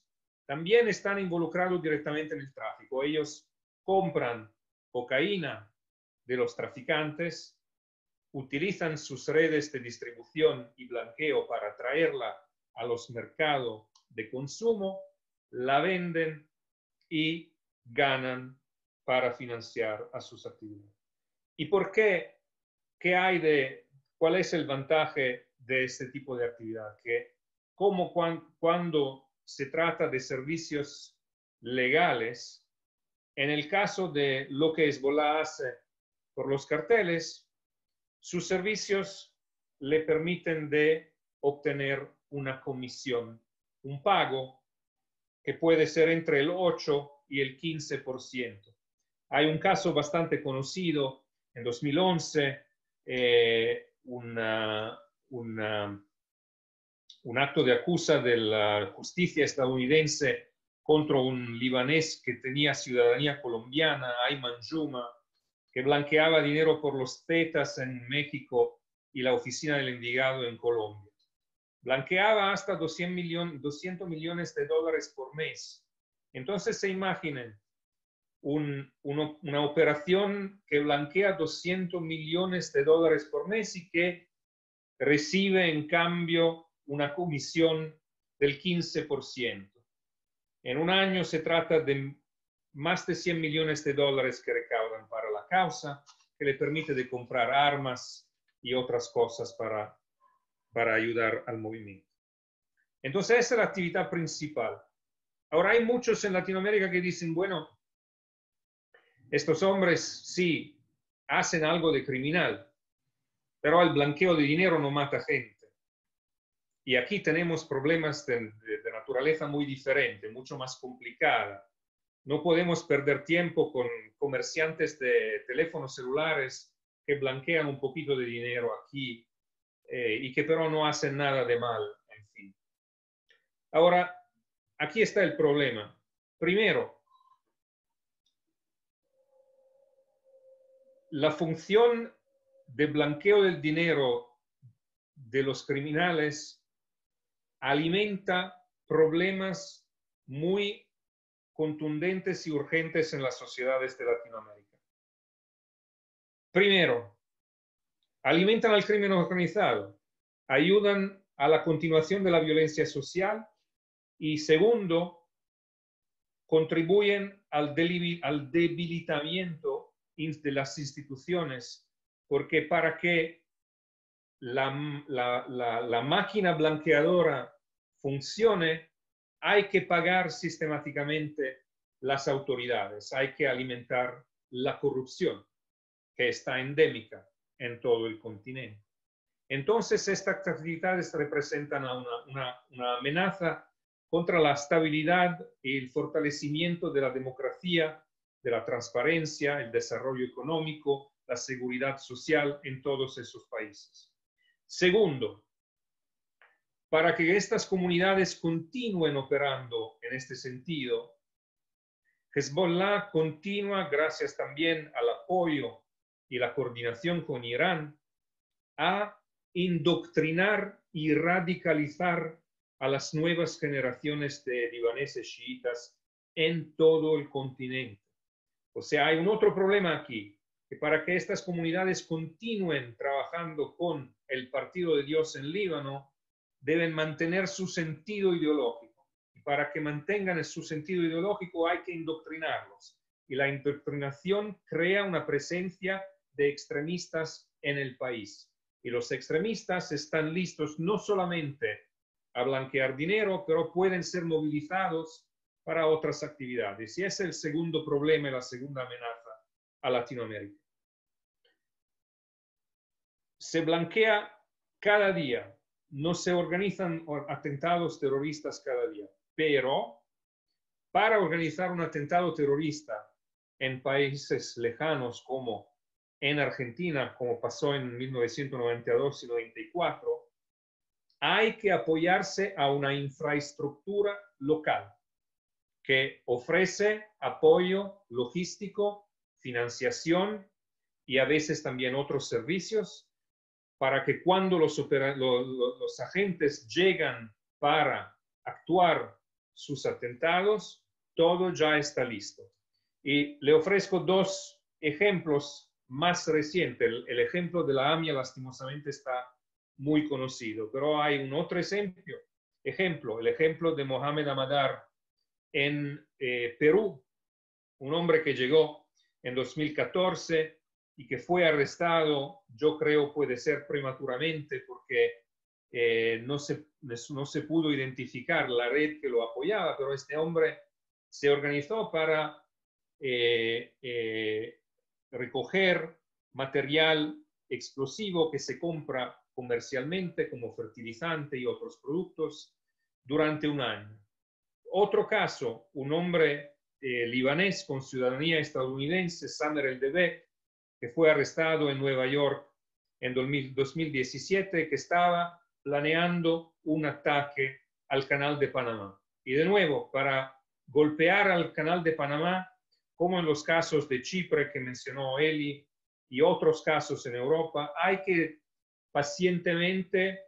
también están involucrados directamente en el tráfico. Ellos compran cocaína de los traficantes, utilizan sus redes de distribución y blanqueo para traerla a los mercados de consumo, la venden y ganan para financiar a sus actividades. ¿Y por qué? ¿Qué hay de, cuál es el vantaje de este tipo de actividad? Que como cuando se trata de servicios legales, en el caso de lo que Hezbollah hace por los carteles, sus servicios le permiten de obtener una comisión, un pago que puede ser entre el 8 y el 15%. Hay un caso bastante conocido en 2011, eh, un acto de acusa de la justicia estadounidense contra un libanés que tenía ciudadanía colombiana, Ayman Juma, que blanqueaba dinero por los tetas en México y la oficina del endigado en Colombia. Blanqueaba hasta 200, 200 millones de dólares por mes. Entonces se imaginen, una operación que blanquea 200 millones de dólares por mes y que recibe en cambio una comisión del 15%. En un año se trata de más de 100 millones de dólares que recaudan para la causa, que le permite de comprar armas y otras cosas para, para ayudar al movimiento. Entonces, esa es la actividad principal. Ahora hay muchos en Latinoamérica que dicen, bueno, estos hombres sí hacen algo de criminal, pero el blanqueo de dinero no mata gente. Y aquí tenemos problemas de, naturaleza muy diferente, mucho más complicada. No podemos perder tiempo con comerciantes de teléfonos celulares que blanquean un poquito de dinero aquí eh, y que pero no hacen nada de mal, en fin. Ahora, aquí está el problema. Primero, la función de blanqueo del dinero de los criminales alimenta problemas muy contundentes y urgentes en las sociedades de Latinoamérica. Primero, alimentan al crimen organizado, ayudan a la continuación de la violencia social y segundo, contribuyen al, debilitamiento de las instituciones, porque para que la, máquina blanqueadora funcione, hay que pagar sistemáticamente las autoridades, hay que alimentar la corrupción que está endémica en todo el continente. Entonces, estas actividades representan una, una, amenaza contra la estabilidad y el fortalecimiento de la democracia de la transparencia, el desarrollo económico, la seguridad social en todos esos países. Segundo, para que estas comunidades continúen operando en este sentido, Hezbollah continúa, gracias también al apoyo y la coordinación con Irán, a indoctrinar y radicalizar a las nuevas generaciones de libaneses chiitas en todo el continente. O sea, hay un otro problema aquí, que para que estas comunidades continúen trabajando con el Partido de Dios en Líbano, deben mantener su sentido ideológico. Y para que mantengan su sentido ideológico hay que indoctrinarlos. Y la indoctrinación crea una presencia de extremistas en el país. Y los extremistas están listos no solamente a blanquear dinero, pero pueden ser movilizados para otras actividades. Y ese es el segundo problema y la segunda amenaza a Latinoamérica. se blanquea cada día. No se organizan atentados terroristas cada día, pero para organizar un atentado terrorista en países lejanos como en Argentina, como pasó en 1992 y 94, hay que apoyarse a una infraestructura local que ofrece apoyo logístico, financiación y a veces también otros servicios para que cuando los, agentes llegan para actuar sus atentados, todo ya está listo. Y le ofrezco dos ejemplos más recientes. El, el ejemplo de la AMIA lastimosamente está muy conocido, pero hay un otro ejemplo, ejemplo el ejemplo de Mohamed Amadar en eh, Perú, un hombre que llegó en 2014 y que fue arrestado, yo creo puede ser prematuramente porque eh, no, se, no se pudo identificar la red que lo apoyaba, pero este hombre se organizó para eh, recoger material explosivo que se compra comercialmente como fertilizante y otros productos durante un año. Otro caso, un hombre eh, libanés con ciudadanía estadounidense, Samer El Debe, que fue arrestado en Nueva York en 2017, que estaba planeando un ataque al canal de Panamá. Y de nuevo, para golpear al canal de Panamá, como en los casos de Chipre que mencionó Eli y otros casos en Europa, hay que pacientemente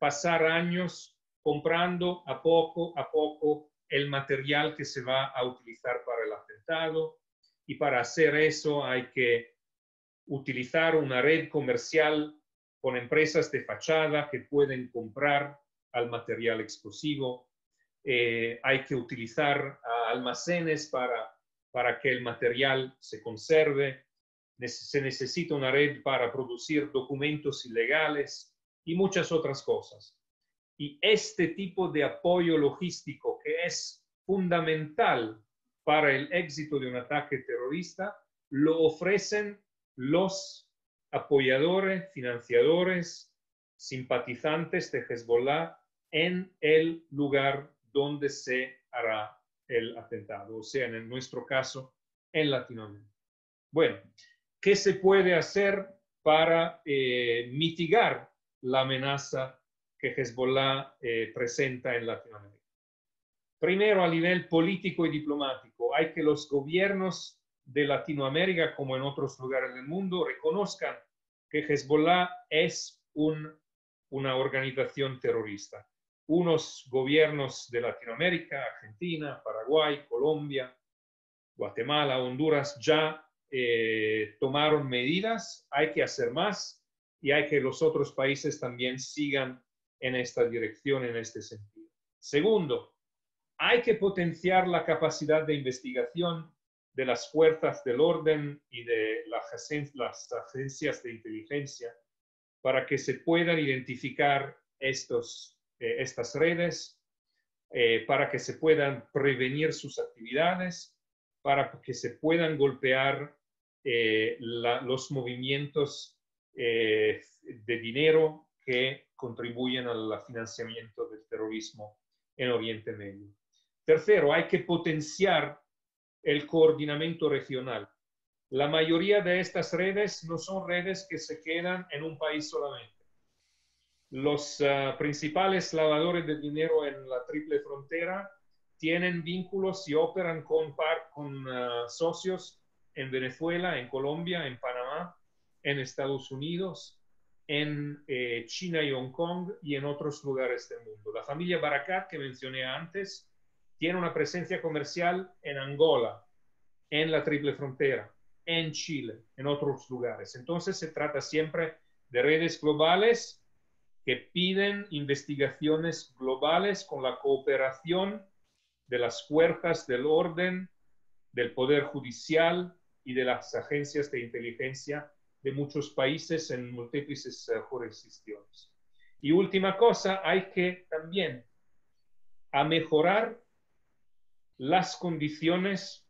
pasar años comprando a poco a poco el material que se va a utilizar para el atentado y para hacer eso hay que utilizar una red comercial con empresas de fachada que pueden comprar al material explosivo. Eh, hay que utilizar almacenes para, para que el material se conserve se necesita una red para producir documentos ilegales y muchas otras cosas. Y este tipo de apoyo logístico que es fundamental para el éxito de un ataque terrorista, lo ofrecen los apoyadores, financiadores, simpatizantes de Hezbollah en el lugar donde se hará el atentado, o sea, en nuestro caso, en Latinoamérica. Bueno, ¿Qué se puede hacer para eh, mitigar la amenaza que Hezbollah eh, presenta en Latinoamérica? Primero, a nivel político y diplomático, hay que los gobiernos de Latinoamérica, como en otros lugares del mundo, reconozcan que Hezbollah es una organización terrorista. Unos gobiernos de Latinoamérica, Argentina, Paraguay, Colombia, Guatemala, Honduras, ya eh, tomaron medidas, hay que hacer más y hay que los otros países también sigan en esta dirección, en este sentido. Segundo, hay que potenciar la capacidad de investigación de las fuerzas del orden y de las agencias de inteligencia para que se puedan identificar estos, eh, estas redes, eh, para que se puedan prevenir sus actividades, para que se puedan golpear eh, los movimientos eh, de dinero que contribuyen al financiamiento del terrorismo en Oriente Medio. Tercero, hay que potenciar el coordinamiento regional. La mayoría de estas redes no son redes que se quedan en un país solamente. Los ah, principales lavadores de dinero en la triple frontera tienen vínculos y operan con, con ah, socios en Venezuela, en Colombia, en Panamá, en Estados Unidos, en eh, China y Hong Kong y en otros lugares del mundo. La familia Barakat, que mencioné antes, tiene una presencia comercial en Angola, en la Triple Frontera, en Chile, en otros lugares. Entonces se trata siempre de redes globales que piden investigaciones globales con la cooperación de las fuerzas del orden, del poder judicial, y de las agencias de inteligencia de muchos países en múltiples eh, jurisdicciones. Y última cosa, hay que también a mejorar las condiciones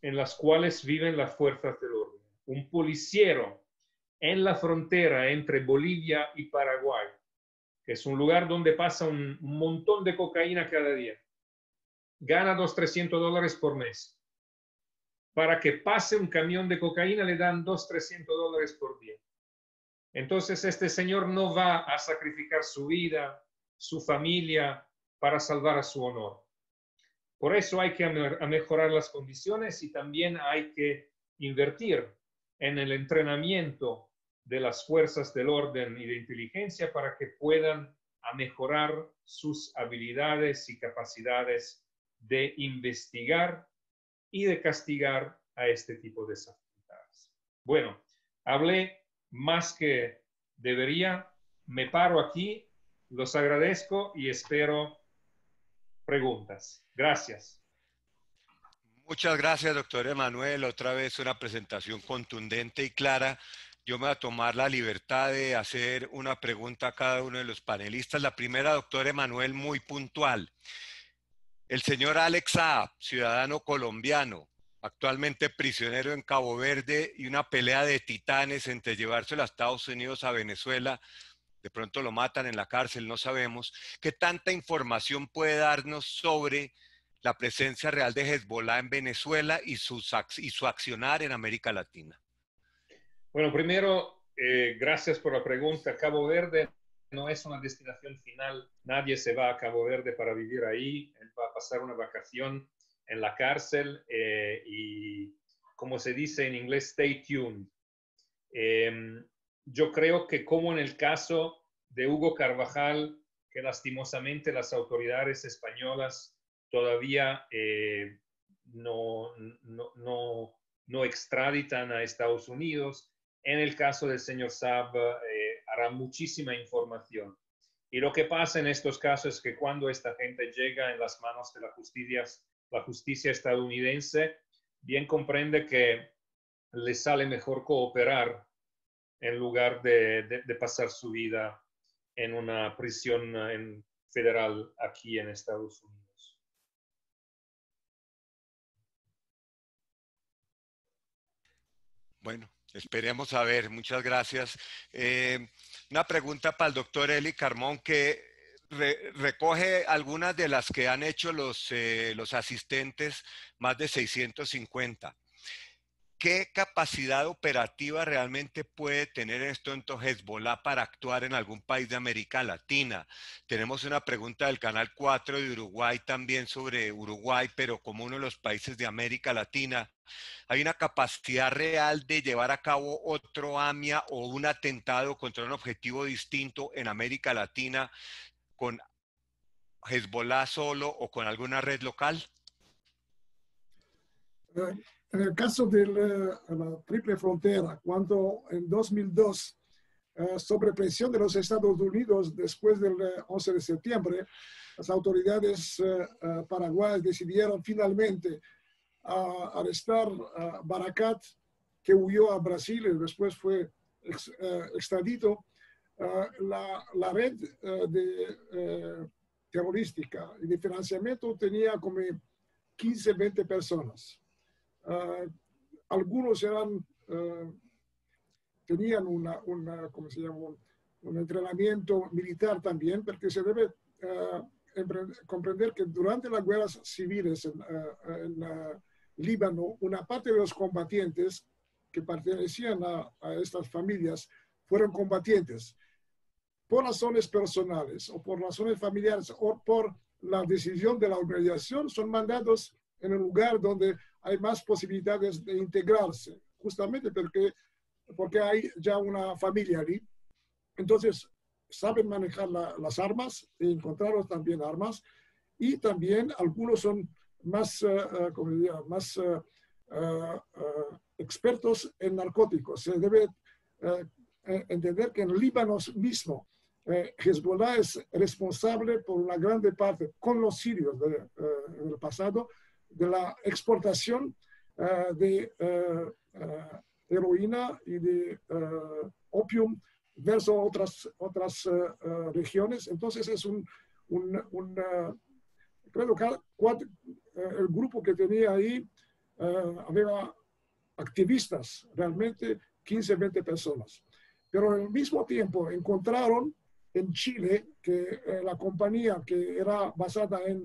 en las cuales viven las fuerzas del orden. Un policiero en la frontera entre Bolivia y Paraguay, que es un lugar donde pasa un, montón de cocaína cada día. Gana dos, 300 dólares por mes. Para que pase un camión de cocaína le dan dos, 300 dólares por día. Entonces este señor no va a sacrificar su vida, su familia, para salvar a su honor. Por eso hay que mejorar las condiciones y también hay que invertir en el entrenamiento de las fuerzas del orden y de inteligencia para que puedan mejorar sus habilidades y capacidades de investigar y de castigar a este tipo de actividades. Bueno, hablé más que debería, me paro aquí, los agradezco y espero preguntas. Gracias. Muchas gracias, doctor Emanuel. Otra vez una presentación contundente y clara. Yo me voy a tomar la libertad de hacer una pregunta a cada uno de los panelistas. La primera, doctor Emanuel, muy puntual. El señor Alex Saab, ciudadano colombiano, actualmente prisionero en Cabo Verde y una pelea de titanes entre llevárselo a Estados Unidos a Venezuela. De pronto lo matan en la cárcel, no sabemos. ¿Qué tanta información puede darnos sobre la presencia real de Hezbollah en Venezuela y, su accionar en América Latina? Bueno, primero, eh, gracias por la pregunta. Cabo Verde no es una destinación final. Nadie se va a Cabo Verde para vivir ahí. Él va a pasar una vacación en la cárcel eh, y, como se dice en inglés, stay tuned. Em, yo creo que como en el caso de Hugo Carvajal, que lastimosamente las autoridades españolas todavía eh, no, no, no, extraditan a Estados Unidos. En el caso del señor Saab, eh, hará muchísima información. Y lo que pasa en estos casos es que cuando esta gente llega en las manos de la justicia, la justicia estadounidense, bien comprende que le sale mejor cooperar en lugar de, pasar su vida en una prisión en, federal aquí en Estados Unidos. Bueno, esperemos a ver. Muchas gracias. Eh, una pregunta para el doctor Eli Carmón que recoge algunas de las que han hecho los, eh, los asistentes, más de 650. ¿Qué capacidad operativa realmente puede tener esto en Hezbollah para actuar en algún país de América Latina? Tenemos una pregunta del Canal 4 de Uruguay también sobre Uruguay, pero como uno de los países de América Latina. ¿Hay una capacidad real de llevar a cabo otro AMIA o un atentado contra un objetivo distinto en América Latina con Hezbollah solo o con alguna red local? En el caso de la, triple frontera, cuando en 2002, eh, sobre presión de los Estados Unidos después del 11 eh, de septiembre, las autoridades eh, paraguayas decidieron finalmente arrestar a Baracat, que huyó a Brasil y después fue extradito. La, la, red de, terrorística y de financiamiento tenía como 15, 20 personas. Ah, algunos eran, ah, tenían una, una, ¿cómo se llama? Un, entrenamiento militar también, porque se debe ah, comprender que durante las guerras civiles en, en Líbano, una parte de los combatientes que pertenecían a, a, estas familias fueron combatientes por razones personales o por razones familiares o por la decisión de la organización, son mandados en el lugar donde hay más posibilidades de integrarse, justamente porque, porque hay ya una familia allí. Entonces, saben manejar las armas, encontraron también armas, y también algunos son más, uh, como diría, más uh, expertos en narcóticos. Se debe entender que en Líbano mismo, Hezbollah es responsable por una grande parte, con los sirios del pasado, de la exportación eh, de eh, heroína y de opium versus otras, otras regiones. Entonces es un, un, creo que el grupo que tenía ahí había activistas, realmente 15, 20 personas. pero al mismo tiempo encontraron en Chile que la compañía que era basada en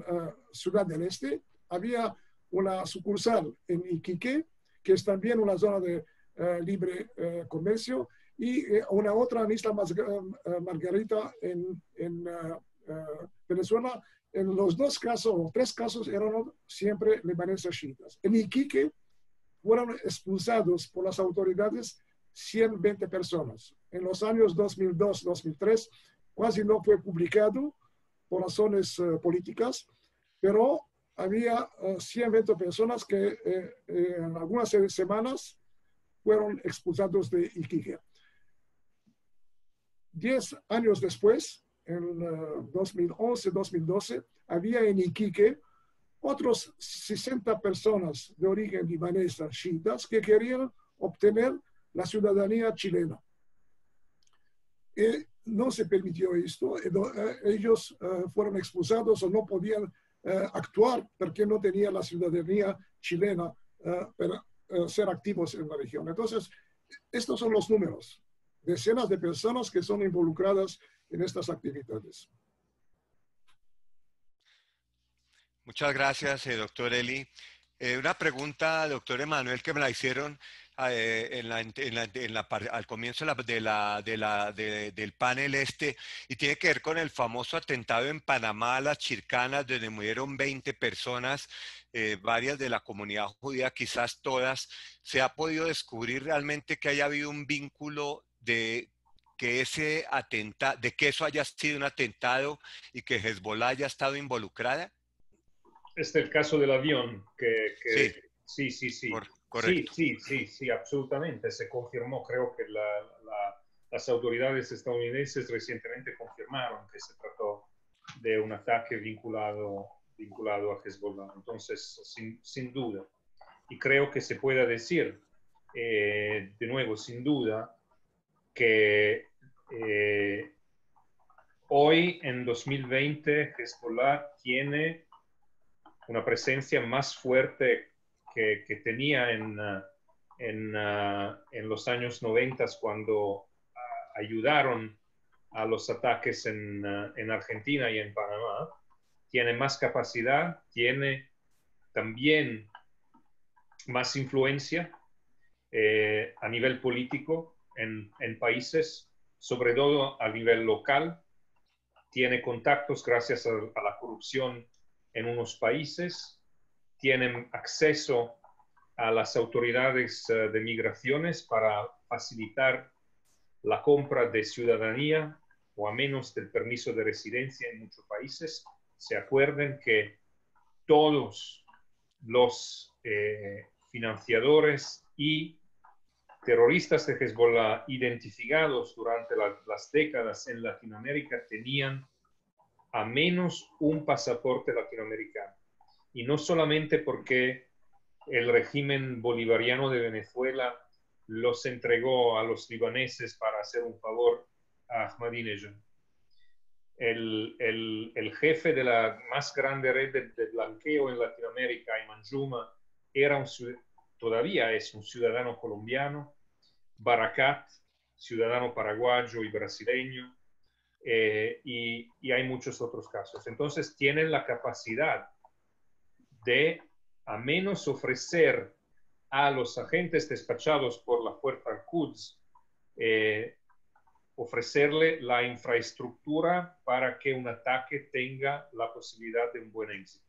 Ciudad del Este había una sucursal en Iquique, que es también una zona de libre comercio, y una otra en Isla Margarita en, en Venezuela. En los dos casos, o tres casos, eran siempre libaneses chiitas. En Iquique fueron expulsados por las autoridades 120 personas. En los años 2002-2003 casi no fue publicado por razones políticas, pero había 120 personas que en algunas semanas fueron expulsados de Iquique. Diez años después, en 2011-2012, había en Iquique otros 60 personas de origen libanesa, chiitas, que querían obtener la ciudadanía chilena. Y no se permitió esto. Ellos fueron expulsados o no podían actuar porque no tenían la ciudadanía chilena para ser activos en la región. Entonces, estos son los números. Decenas de personas que son involucradas en estas actividades. Muchas gracias, doctor Eli. Una pregunta, doctor Emanuel, que me la hicieron la, al comienzo del panel este y tiene que ver con el famoso atentado en Panamá, las Chircanas, donde murieron 20 personas, varias de la comunidad judía, quizás todas. ¿Se ha podido descubrir realmente que haya habido un vínculo de que ese atentado, de que eso haya sido un atentado y que Hezbollah haya estado involucrada? Este es el caso del avión, que, sí, sí, sí. sí. correcto. Sí, sí, sí, sí, absolutamente. Se confirmó, creo que las autoridades estadounidenses recientemente confirmaron que se trató de un ataque vinculado, vinculado a Hezbollah. Entonces, sin, sin duda. Y creo que se pueda decir, eh, de nuevo, sin duda, que eh, hoy en 2020 Hezbollah tiene una presencia más fuerte que, que tenía en, uh, en, uh, en, los años 90 cuando uh, ayudaron a los ataques en, en, Argentina y en Panamá. Tiene más capacidad, tiene también más influencia eh, a nivel político en, en, países, sobre todo a nivel local. Tiene contactos gracias a la corrupción en unos países, tienen acceso a las autoridades eh, de migraciones para facilitar la compra de ciudadanía o a menos del permiso de residencia en muchos países. Se acuerden que todos los eh, financiadores y terroristas de Hezbollah identificados durante las décadas en Latinoamérica tenían a menos un pasaporte latinoamericano. Y no solamente porque el régimen bolivariano de Venezuela los entregó a los libaneses para hacer un favor a Ahmadinejad. El, el, el, jefe de la más grande red de, blanqueo en Latinoamérica, Ayman Juma, era un, todavía es un ciudadano colombiano, Baracat, ciudadano paraguayo y brasileño, eh, y, y, hay muchos otros casos. Entonces tienen la capacidad de a menos ofrecer a los agentes despachados por la fuerza Quds eh, ofrecerle la infraestructura para que un ataque tenga la posibilidad de un buen éxito.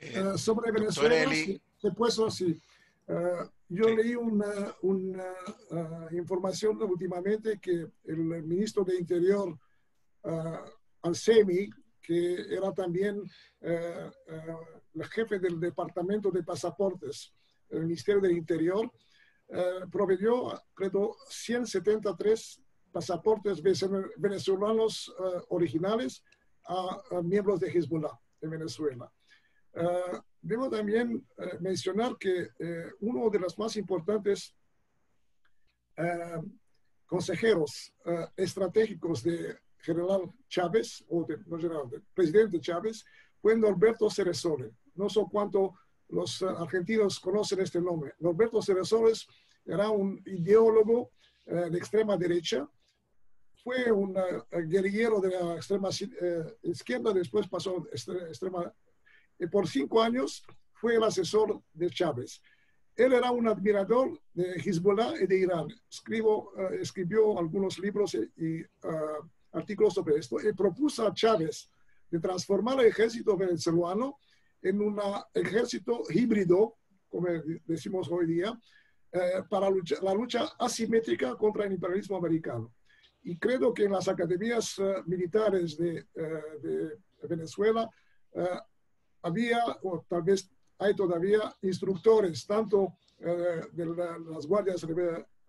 Uh, sobre Venezuela, se puso así. Uh, yo sí. leí una, una uh, información últimamente que el ministro de Interior, Alsemi, que era también el jefe del Departamento de Pasaportes del Ministerio del Interior, proveyó, creo, 173 pasaportes venezolanos originales a, a, miembros de Hezbollah de Venezuela. Uh, debo también uh, mencionar que uh, uno de los más importantes consejeros estratégicos de General Chávez, o de, no general, del presidente Chávez, fue Norberto Ceresole. No sé cuánto los argentinos conocen este nombre. Norberto Ceresole era un ideólogo de extrema derecha, fue un guerrillero de la extrema izquierda, después pasó a extrema, por cinco años fue el asesor de Chávez. Él era un admirador de Hezbollah y de Irán. Escribo, escribió algunos libros y, artículos sobre esto y propuso a Chávez de transformar el ejército venezolano en un ejército híbrido, como decimos hoy día, eh, para la lucha asimétrica contra el imperialismo americano. Y creo que en las academias eh, militares de, eh, de Venezuela había, o tal vez hay todavía, instructores, tanto de las guardias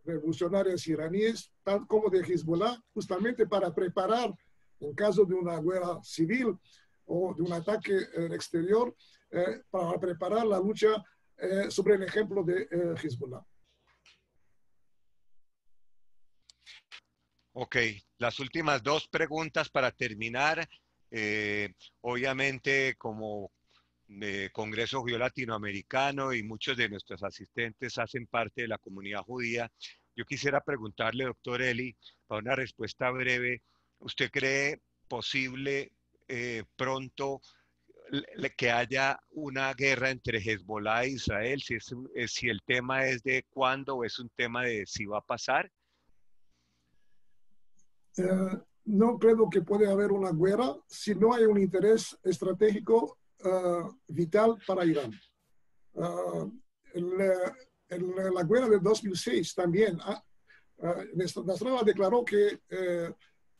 revolucionarias iraníes, como de Hezbollah, justamente para preparar en caso de una guerra civil o de un ataque eh, exterior, eh, para preparar la lucha eh, sobre el ejemplo de Hezbollah. Ok, las últimas dos preguntas para terminar. obviamente, como Congreso Judío Latinoamericano y muchos de nuestros asistentes hacen parte de la comunidad judía, yo quisiera preguntarle, doctor Eli, para una respuesta breve, ¿Usted cree posible eh, pronto que haya una guerra entre Hezbollah e Israel? Si, eh, si el tema es de cuándo o es un tema de si va a pasar. Eh, no creo que puede haber una guerra si no hay un interés estratégico vital para Irán. la guerra de 2006 también, uh, Nasrallah declaró que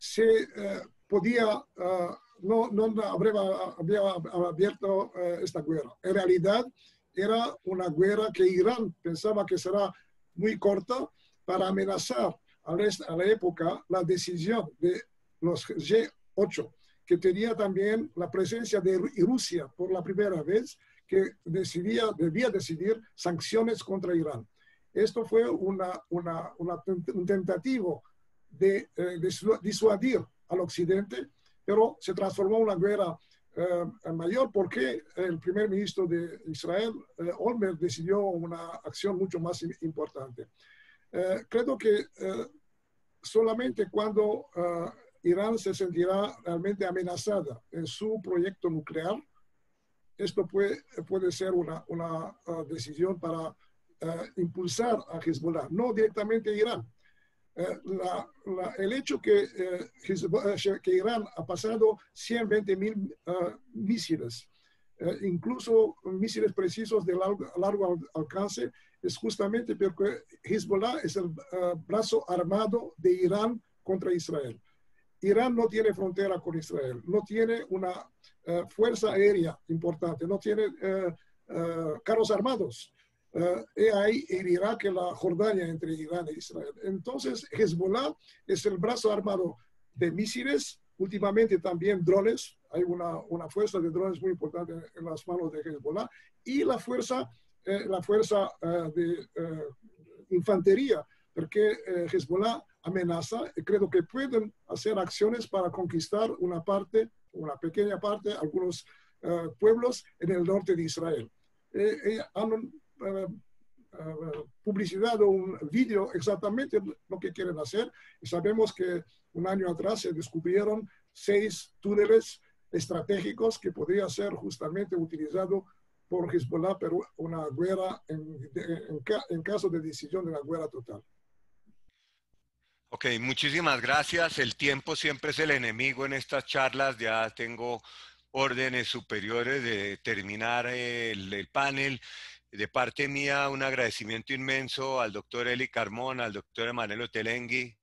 se eh, podía, eh, no, no habría, había abierto eh, esta guerra. En realidad, era una guerra que Irán pensaba que será muy corta para amenazar a la época la decisión de los G8, que tenía también la presencia de Rusia por la primera vez, que decidía, debía decidir sanciones contra Irán. Esto fue una, una, un tentativo de, eh, disuadir al occidente, pero se transformó en una guerra eh, mayor porque el primer ministro de Israel, eh, Olmert, decidió una acción mucho más importante. creo que solamente cuando Irán se sentirá realmente amenazada en su proyecto nuclear, esto puede, puede ser una, una decisión para impulsar a Hezbollah, no directamente a Irán, eh, el hecho que, eh, eh, que, Irán ha pasado 120 mil misiles, incluso misiles precisos de largo, largo, alcance, es justamente porque Hezbollah es el brazo armado de Irán contra Israel. Irán no tiene frontera con Israel, no tiene una fuerza aérea importante, no tiene carros armados. Uh, hay en Irak y la Jordania entre Irán e Israel. Entonces, Hezbollah es el brazo armado de misiles, últimamente también drones, hay una, una fuerza de drones muy importante en las manos de Hezbollah, y la fuerza, la fuerza uh, de uh, infantería, porque Hezbollah amenaza, y creo que pueden hacer acciones para conquistar una parte, una pequeña parte, algunos pueblos en el norte de Israel. Eh, eh, han eh, eh, publicidad o un vídeo exactamente lo que quieren hacer. Y sabemos que un año atrás se descubrieron seis túneles estratégicos que podría ser justamente utilizado por Hezbollah, pero una guerra en, en, en, caso de decisión de la guerra total. Ok, muchísimas gracias. El tiempo siempre es el enemigo en estas charlas. Ya tengo órdenes superiores de terminar el, el panel. De parte mía, un agradecimiento inmenso al doctor Eli Carmón, al doctor Emanuel Otelengui.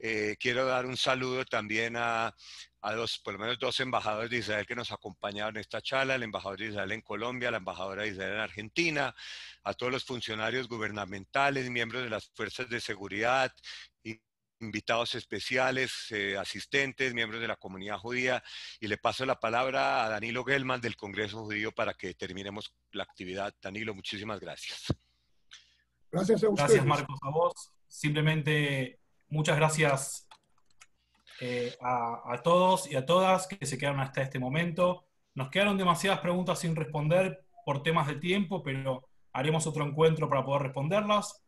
Eh, quiero dar un saludo también a, a dos, por lo menos dos embajadores de Israel que nos acompañaron en esta charla, el embajador de Israel en Colombia, la embajadora de Israel en Argentina, a todos los funcionarios gubernamentales, miembros de las fuerzas de seguridad invitados especiales, eh, asistentes, miembros de la comunidad judía, y le paso la palabra a Danilo Gelman del Congreso Judío para que terminemos la actividad. Danilo, muchísimas gracias. Gracias a Gracias, Marcos, a vos. Simplemente muchas gracias eh, a, a todos y a todas que se quedaron hasta este momento. Nos quedaron demasiadas preguntas sin responder por temas de tiempo, pero haremos otro encuentro para poder responderlas.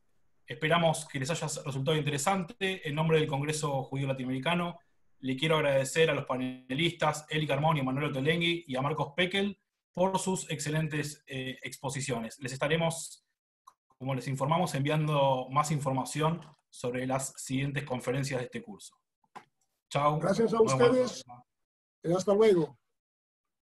Esperamos que les haya resultado interesante. En nombre del Congreso Judío Latinoamericano, le quiero agradecer a los panelistas Eli Carmoni, Manuel Otelengui y a Marcos Pekel por sus excelentes eh, exposiciones. Les estaremos, como les informamos, enviando más información sobre las siguientes conferencias de este curso. Chao. Gracias a ustedes y hasta luego.